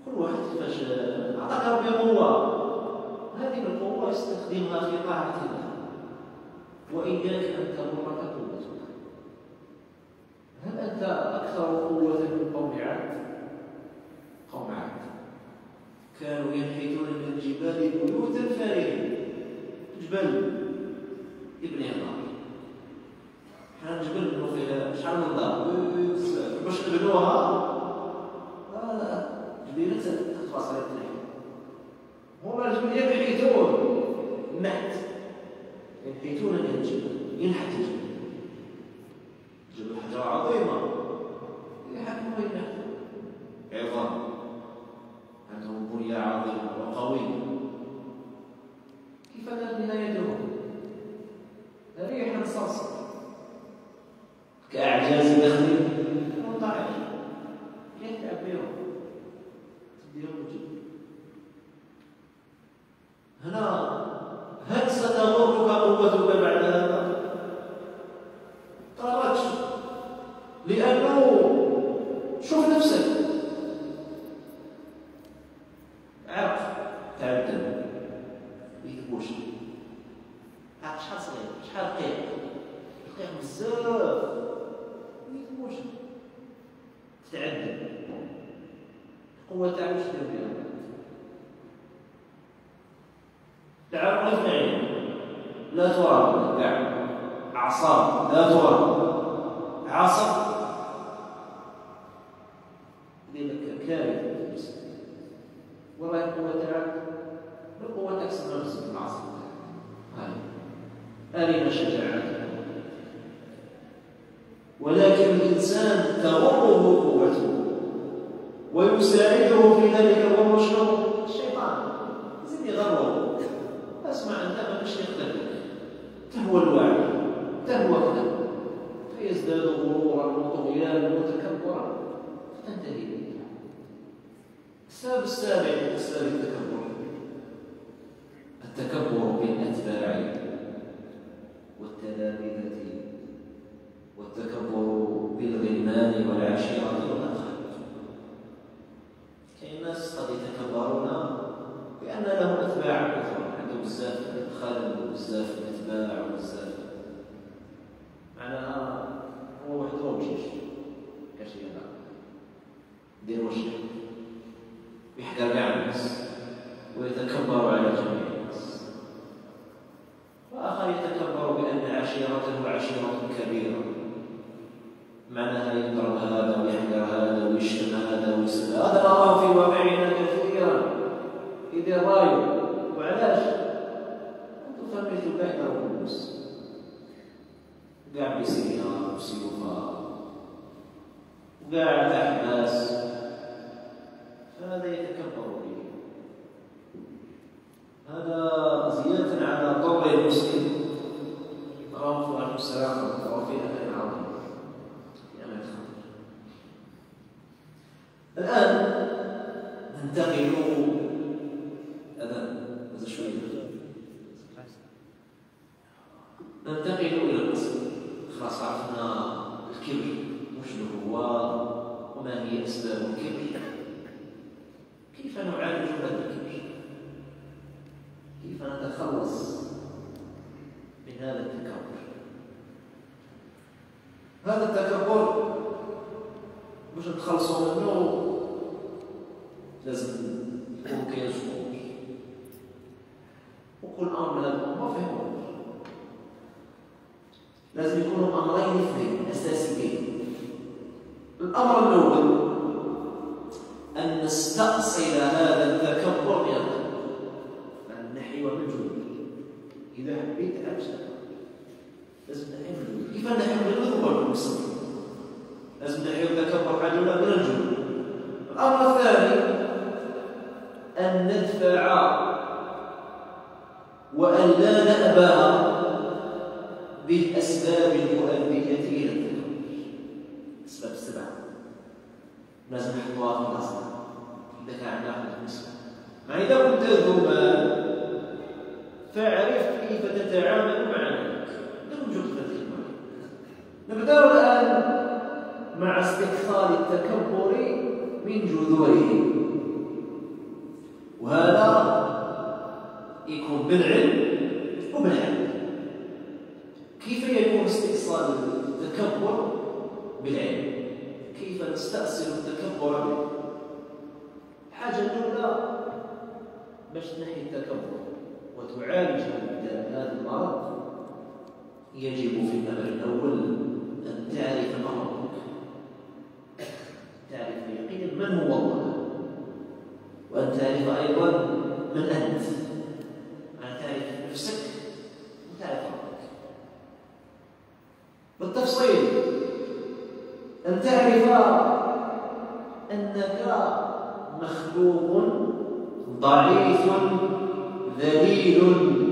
كل واحد كيفاش أعطاك ربي قوة. هذه القوة يستخدمها في طاعة الله وإياك أن تمرك قوتك هل أنت أكثر قوة من قوم عاد؟ قوم عاد. كانوا ينحتون من الجبال بيوتا فارهين جبل ابن الله الجبل بنو فيها شحال من دار باش تخلص على التنحيت هما الجبل الجبل ينحت الجبل. جبل حجرة عظيمة يحكموا ينحت عظام عندهم بنية عظيمة وقوية كيف كانت نهايتهم؟ ريحا صرصر كأعجاز نخل منطعش يتعب بهم تديهم الجبل هنا هل ستغرك قوتك بعد هذا؟ طارتش لأنه شوف نفسك عرف تعدل يكبوش عرف شحال صغير شحال قيق القيق بزاف يكبوش تتعدل القوة تاعو واش دير بها تعرف اثنين لا ترى كاع اعصاب لا ترى عصب لك كارثه والله القوه تاعك القوه تكسر نفسك بالعصب أرنا شجاعتك ولكن الإنسان تغره قوته ويساعده في ذلك هو شنو؟ الشيطان يزيد يغره اسمع انت ما باش يختلف تهوى الوعي تهوى كذا فيزداد غرورا وطغيانا وتكبرا فتنتهي به السبب السابع من أسباب التكبر. التكبر بالأتباع والتلامذة والتكبر بالغلمان والعشيرة. بالعلم وبالحل كيف يكون استئصال التكبر؟ بالعلم. كيف نستأصل التكبر؟ حاجة الحاجة الأولى باش تنحي التكبر وتعالج هذا المرض يجب في الأمر الأول أن تعرف مرضك تعرف يقينا من هو الله وأن تعرف أيضا من أنت. أنك مخلوق ضعيف ذليل.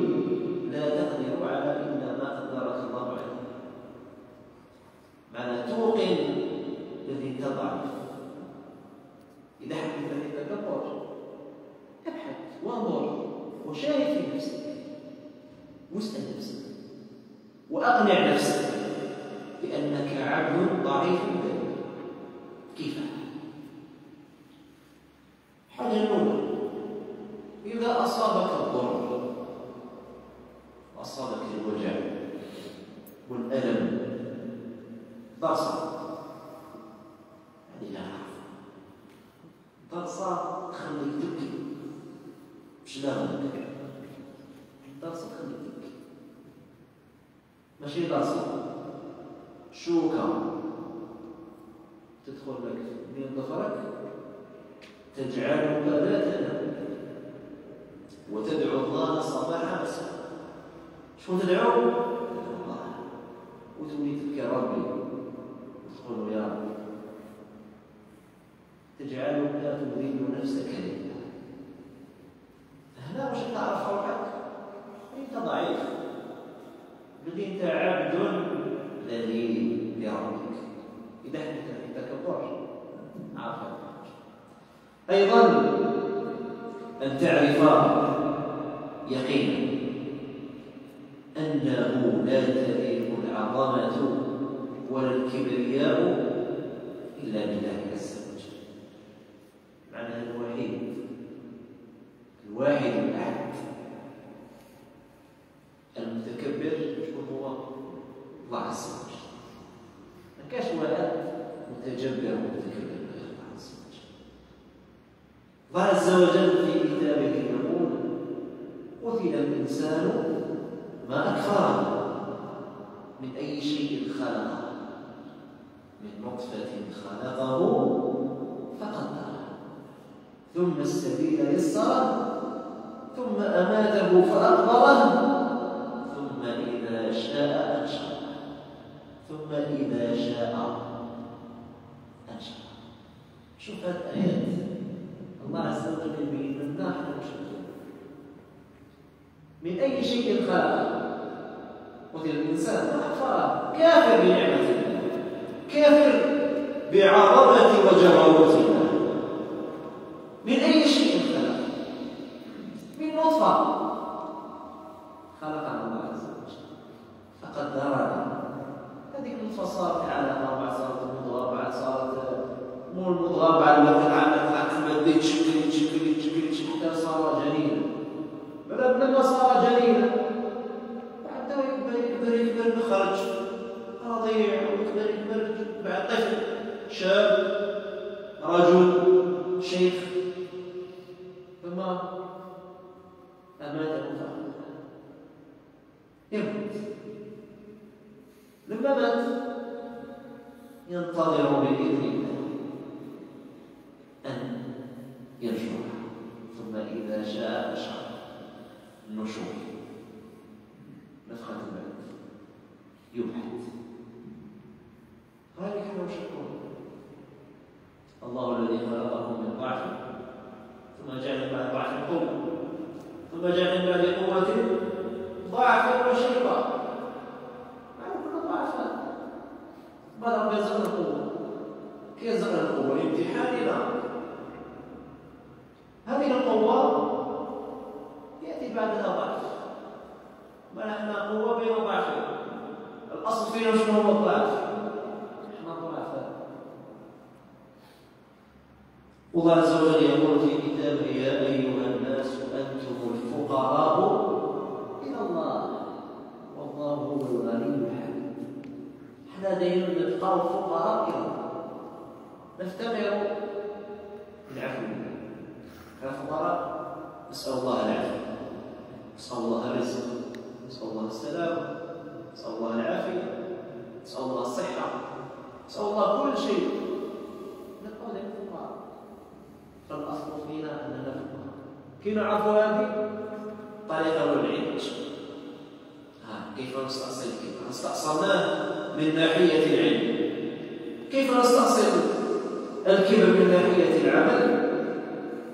من نطفة خلقه فقدره. ثم السبيل يسره ثم أماته فأقبره ثم إذا شاء أنشره ثم إذا شاء أنشره. شوف الآيات. الله عز وجل يبين لنا نحن من أي شيء خلق قتل الإنسان ما كافر بنعمة الله كافر بعظمة وجبروت.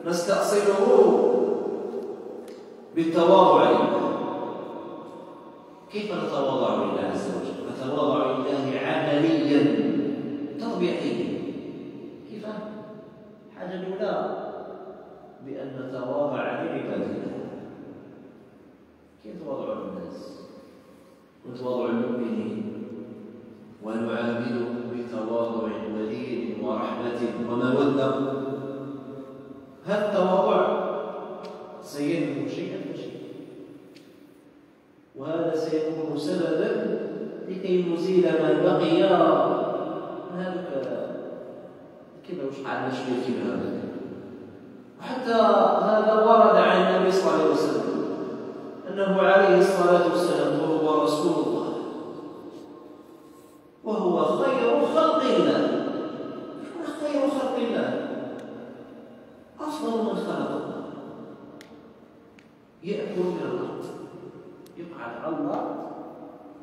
نستأصله بالتواضع. كيف نتواضع لله عز وجل؟ نتواضع لله عمليا تطبيقيا. كيف؟ حاجة الأولى بأن نتواضع لعباد الله. كيف نتواضع للناس نتواضع للمؤمنين ونعاملهم بتواضع ولين ورحمة ومودة هذا التواضع سينمو شيئا فشيئا وهذا سيكون سببا لكي نزيل ما بقي. هذا كذا. وش قاعد نشوي كذا وحتى هذا ورد عن النبي صلى الله عليه وسلم أنه عليه الصلاة والسلام وهو رسول الله. وهو خير خلق الله خير خلق افضل من خلق الله يأكل من الأرض. يقعد على الأرض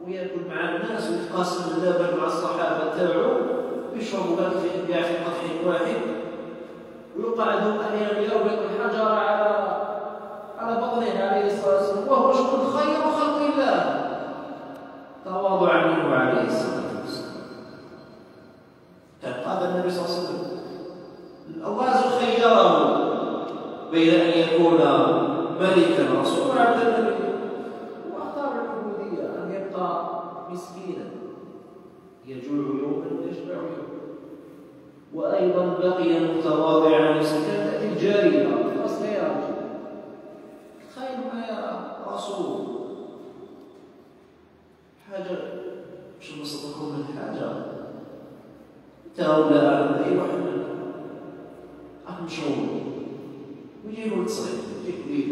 ويأكل مع الناس ويتقاسم اللبن مع الصحابة تاعو يشربوا هذا في في قطح واحد ويقعدوا أحيانا يربط الحجر على على بطنه عليه الصلاة والسلام. وهو شكون؟ خير خلق الله. تواضعا منه عليه الصلاة والسلام. قال النبي صلى الله عليه وسلم. الله خيره. بين ان يكون ملكا رسولا عبدا نبيا وأختار العبوديه أن يبقى مسكينا. يجوع يوما ويشبع يوما. وأيضا بقي متواضعا الجاريه في اصل يا رجل. تخيل معايا رسول. حاجة. مش نصدقكم من حاجة انت ولا اعلم أي واحد منكم راح مشغول ويجي ولد صغير يجيك وليد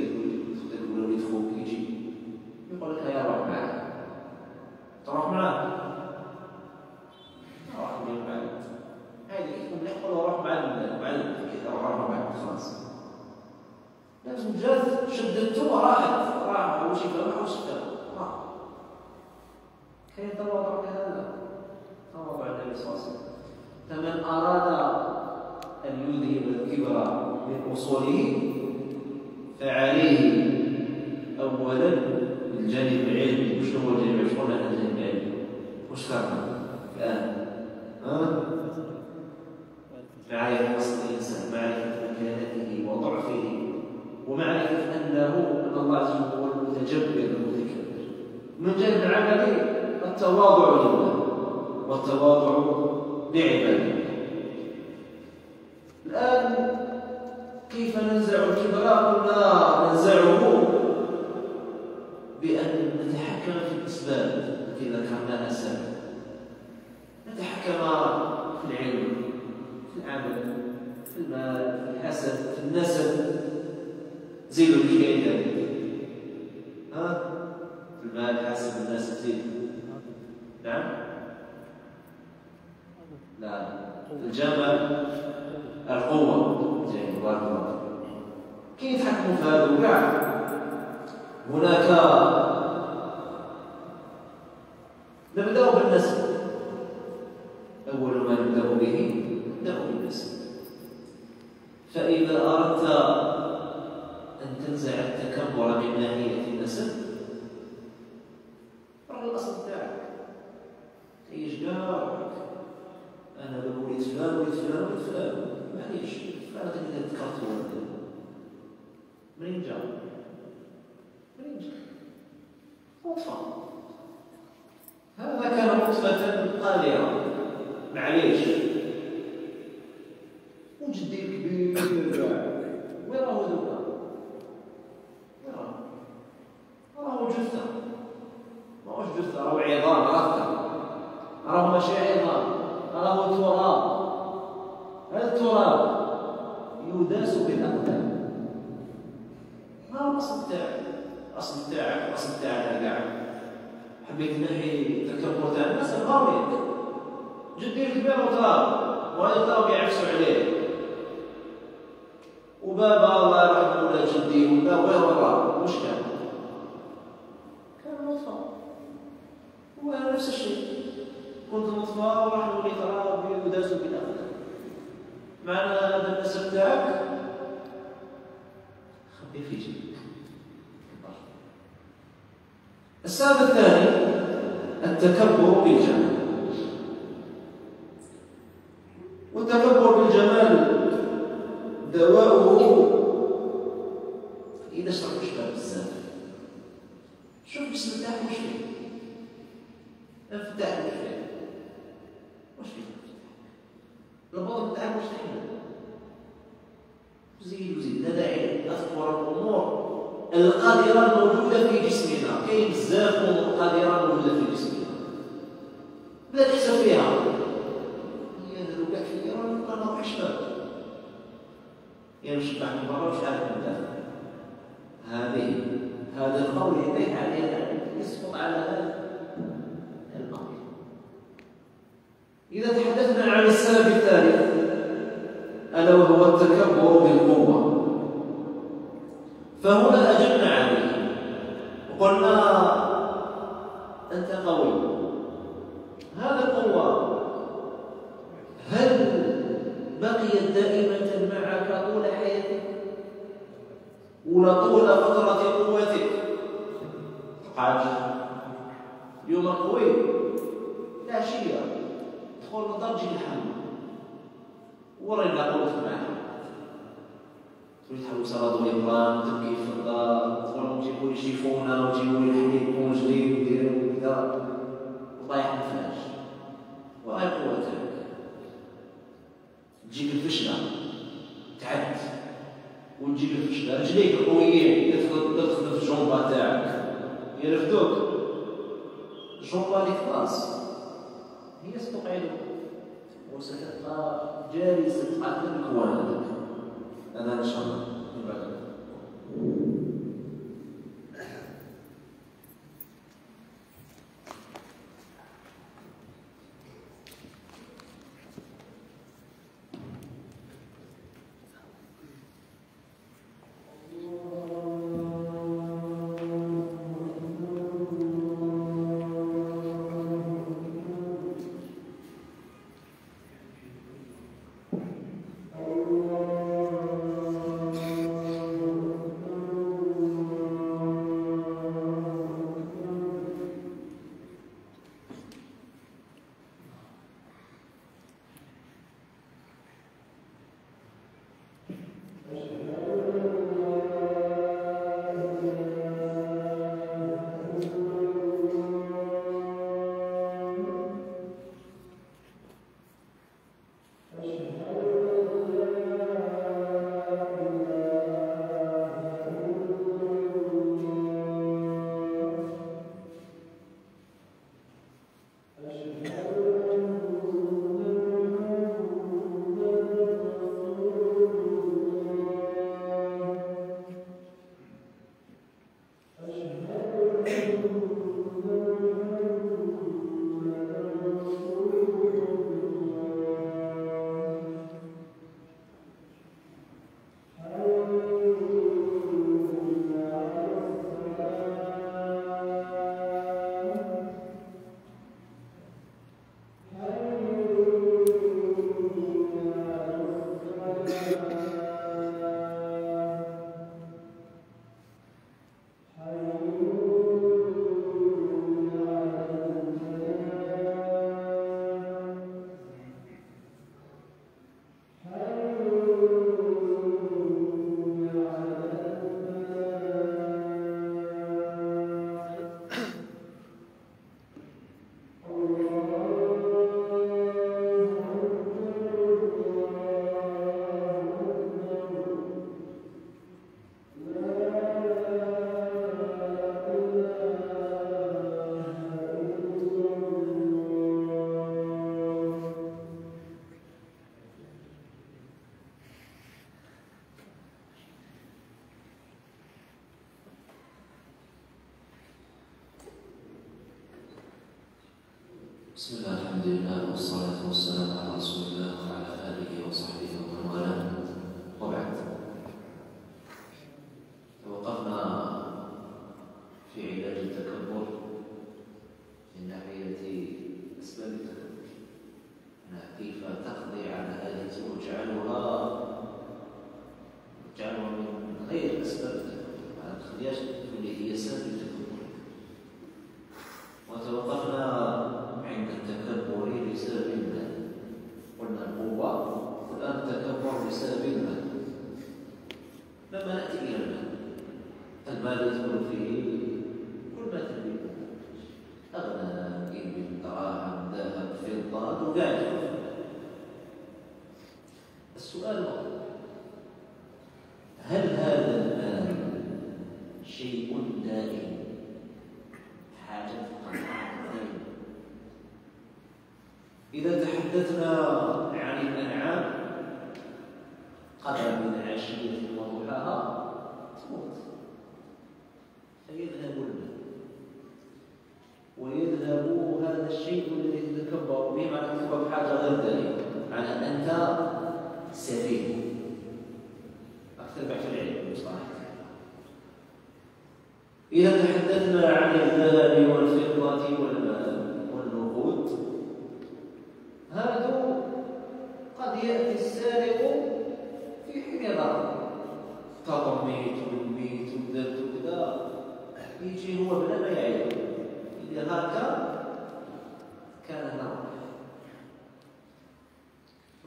ولا وليد خوك يجي يقول لك يا روح معاه تروح معاه روح معاه هذه يقول روح مع مع كذا روح معاه خلاص لازم جات شدته وراحت راح وشي فما وشفته راح كاين تواضع كهذا تواضع النبي صلى الله عليه وسلم فمن اراد ان يذهب الكبر من أصوله فعليه اولا الجانب العلمي وش هو الجانب العلمي؟ شكون هذا الجانب العلمي؟ وش ذكرنا الآن؟ ها؟ معرفة أصل الإنسان معرفة مكانته وضعفه ومعرفة أنه أن الله عز وجل هو المتجبر المتكبر من جانب العملي التواضع لله والتواضع لعباده الآن كيف ننزع الكبر قلنا ننزعه بأن نتحكم في الأسباب التي ذكرناها سابقا نتحكم في العلم في العمل في المال في الحسد في النسب. شيء ذلك ها؟ في المال الحسد النسب. زيد. نعم؟ لا. الجمل. القوة. جيد بارك الله كيف يتحكموا في هذا كاع هناك نبدأ بالنسب. أول ما نبدأ به نبدأ بالنسب. فإذا أردت أن تنزع التكبر من ناحية النسب روح الأصل تاعك تعيش كاع أنا بوليد فلان وليد فلان فلان معليش فلان اللي ذكرت هو منين جا؟ هذا كان نطفة قادرة معليش وجدي كبير وين راهو؟ وين راهو؟ جثة ماهوش جثة راهو عظام راهو ماشي عظام راهو يداس بالأقدام. ما الأصل تاعك الأصل تاعك الأصل تاعك كاع حبيت نحي التكبر تاع الناس الغاوية. جدي الكبير وتراب وهذا التراب يعكسوا عليه. وبابا الله يرحمه ولا جدي ولا وين وراه وش كان؟ كان هو نفس الشيء. كنت نطفة وراح نولي تراب وداسوا بالأقدام. معنى هذا النسب تاعك خبي في جيبك السبب الثاني التكبر بالجمال. والتكبر بالجمال دواؤه إذا شربت شباب بزاف شوف الجسم تاعك واش فيه فيه واش فيه واش تحمل زيد وزيد لا داعي نذكر الأمور. القادرة الموجودة في جسمنا. كاين بزاف امور قادره موجوده في جسمنا. لا تحسب فيها. هي في راه ما شباب يعني نشبع من برا مش عارف من داخل هذه هذا القول يديه علينا يسقط على هذا الامر إذا تحدثنا عن السبب الثالث بسم الله الحمد لله والصلاة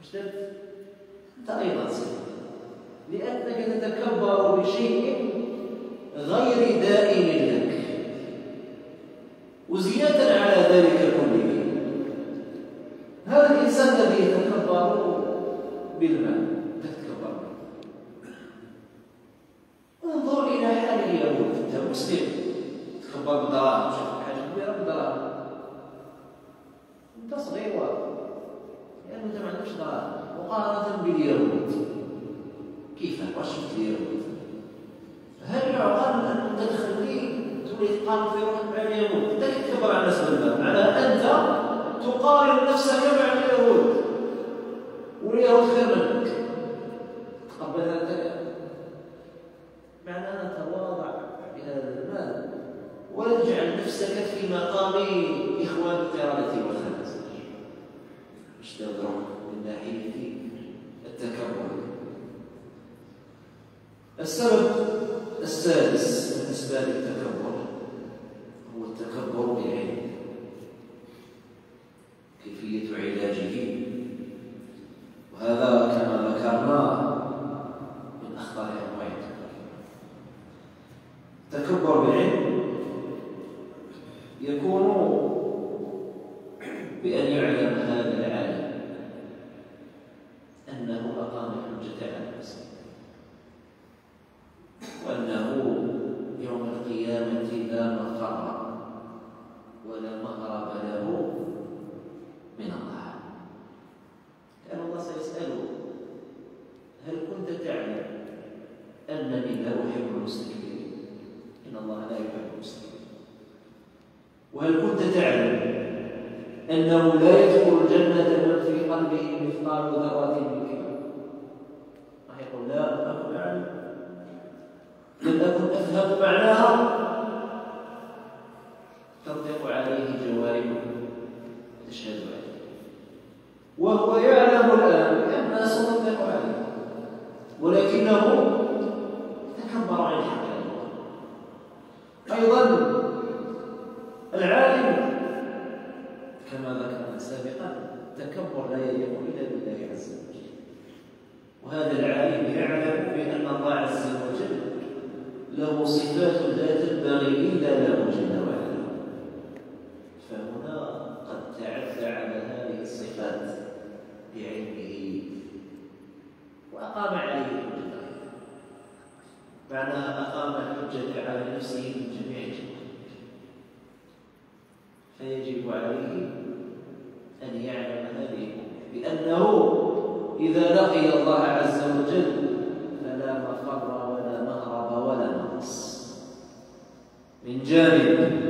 أشترت أنت أيضا صفة لأنك تتكبر بشيء غير دائم لك. وزيادة على ذلك كله. هذا الإنسان الذي يتكبر بالمال. أقام عليه الحجة. معناها أقام الحجة على نفسه من جميع فيجب عليه أن يعلم هذه بأنه إذا لقي الله عز وجل فلا مفر ولا مهرب ولا نقص. من جانب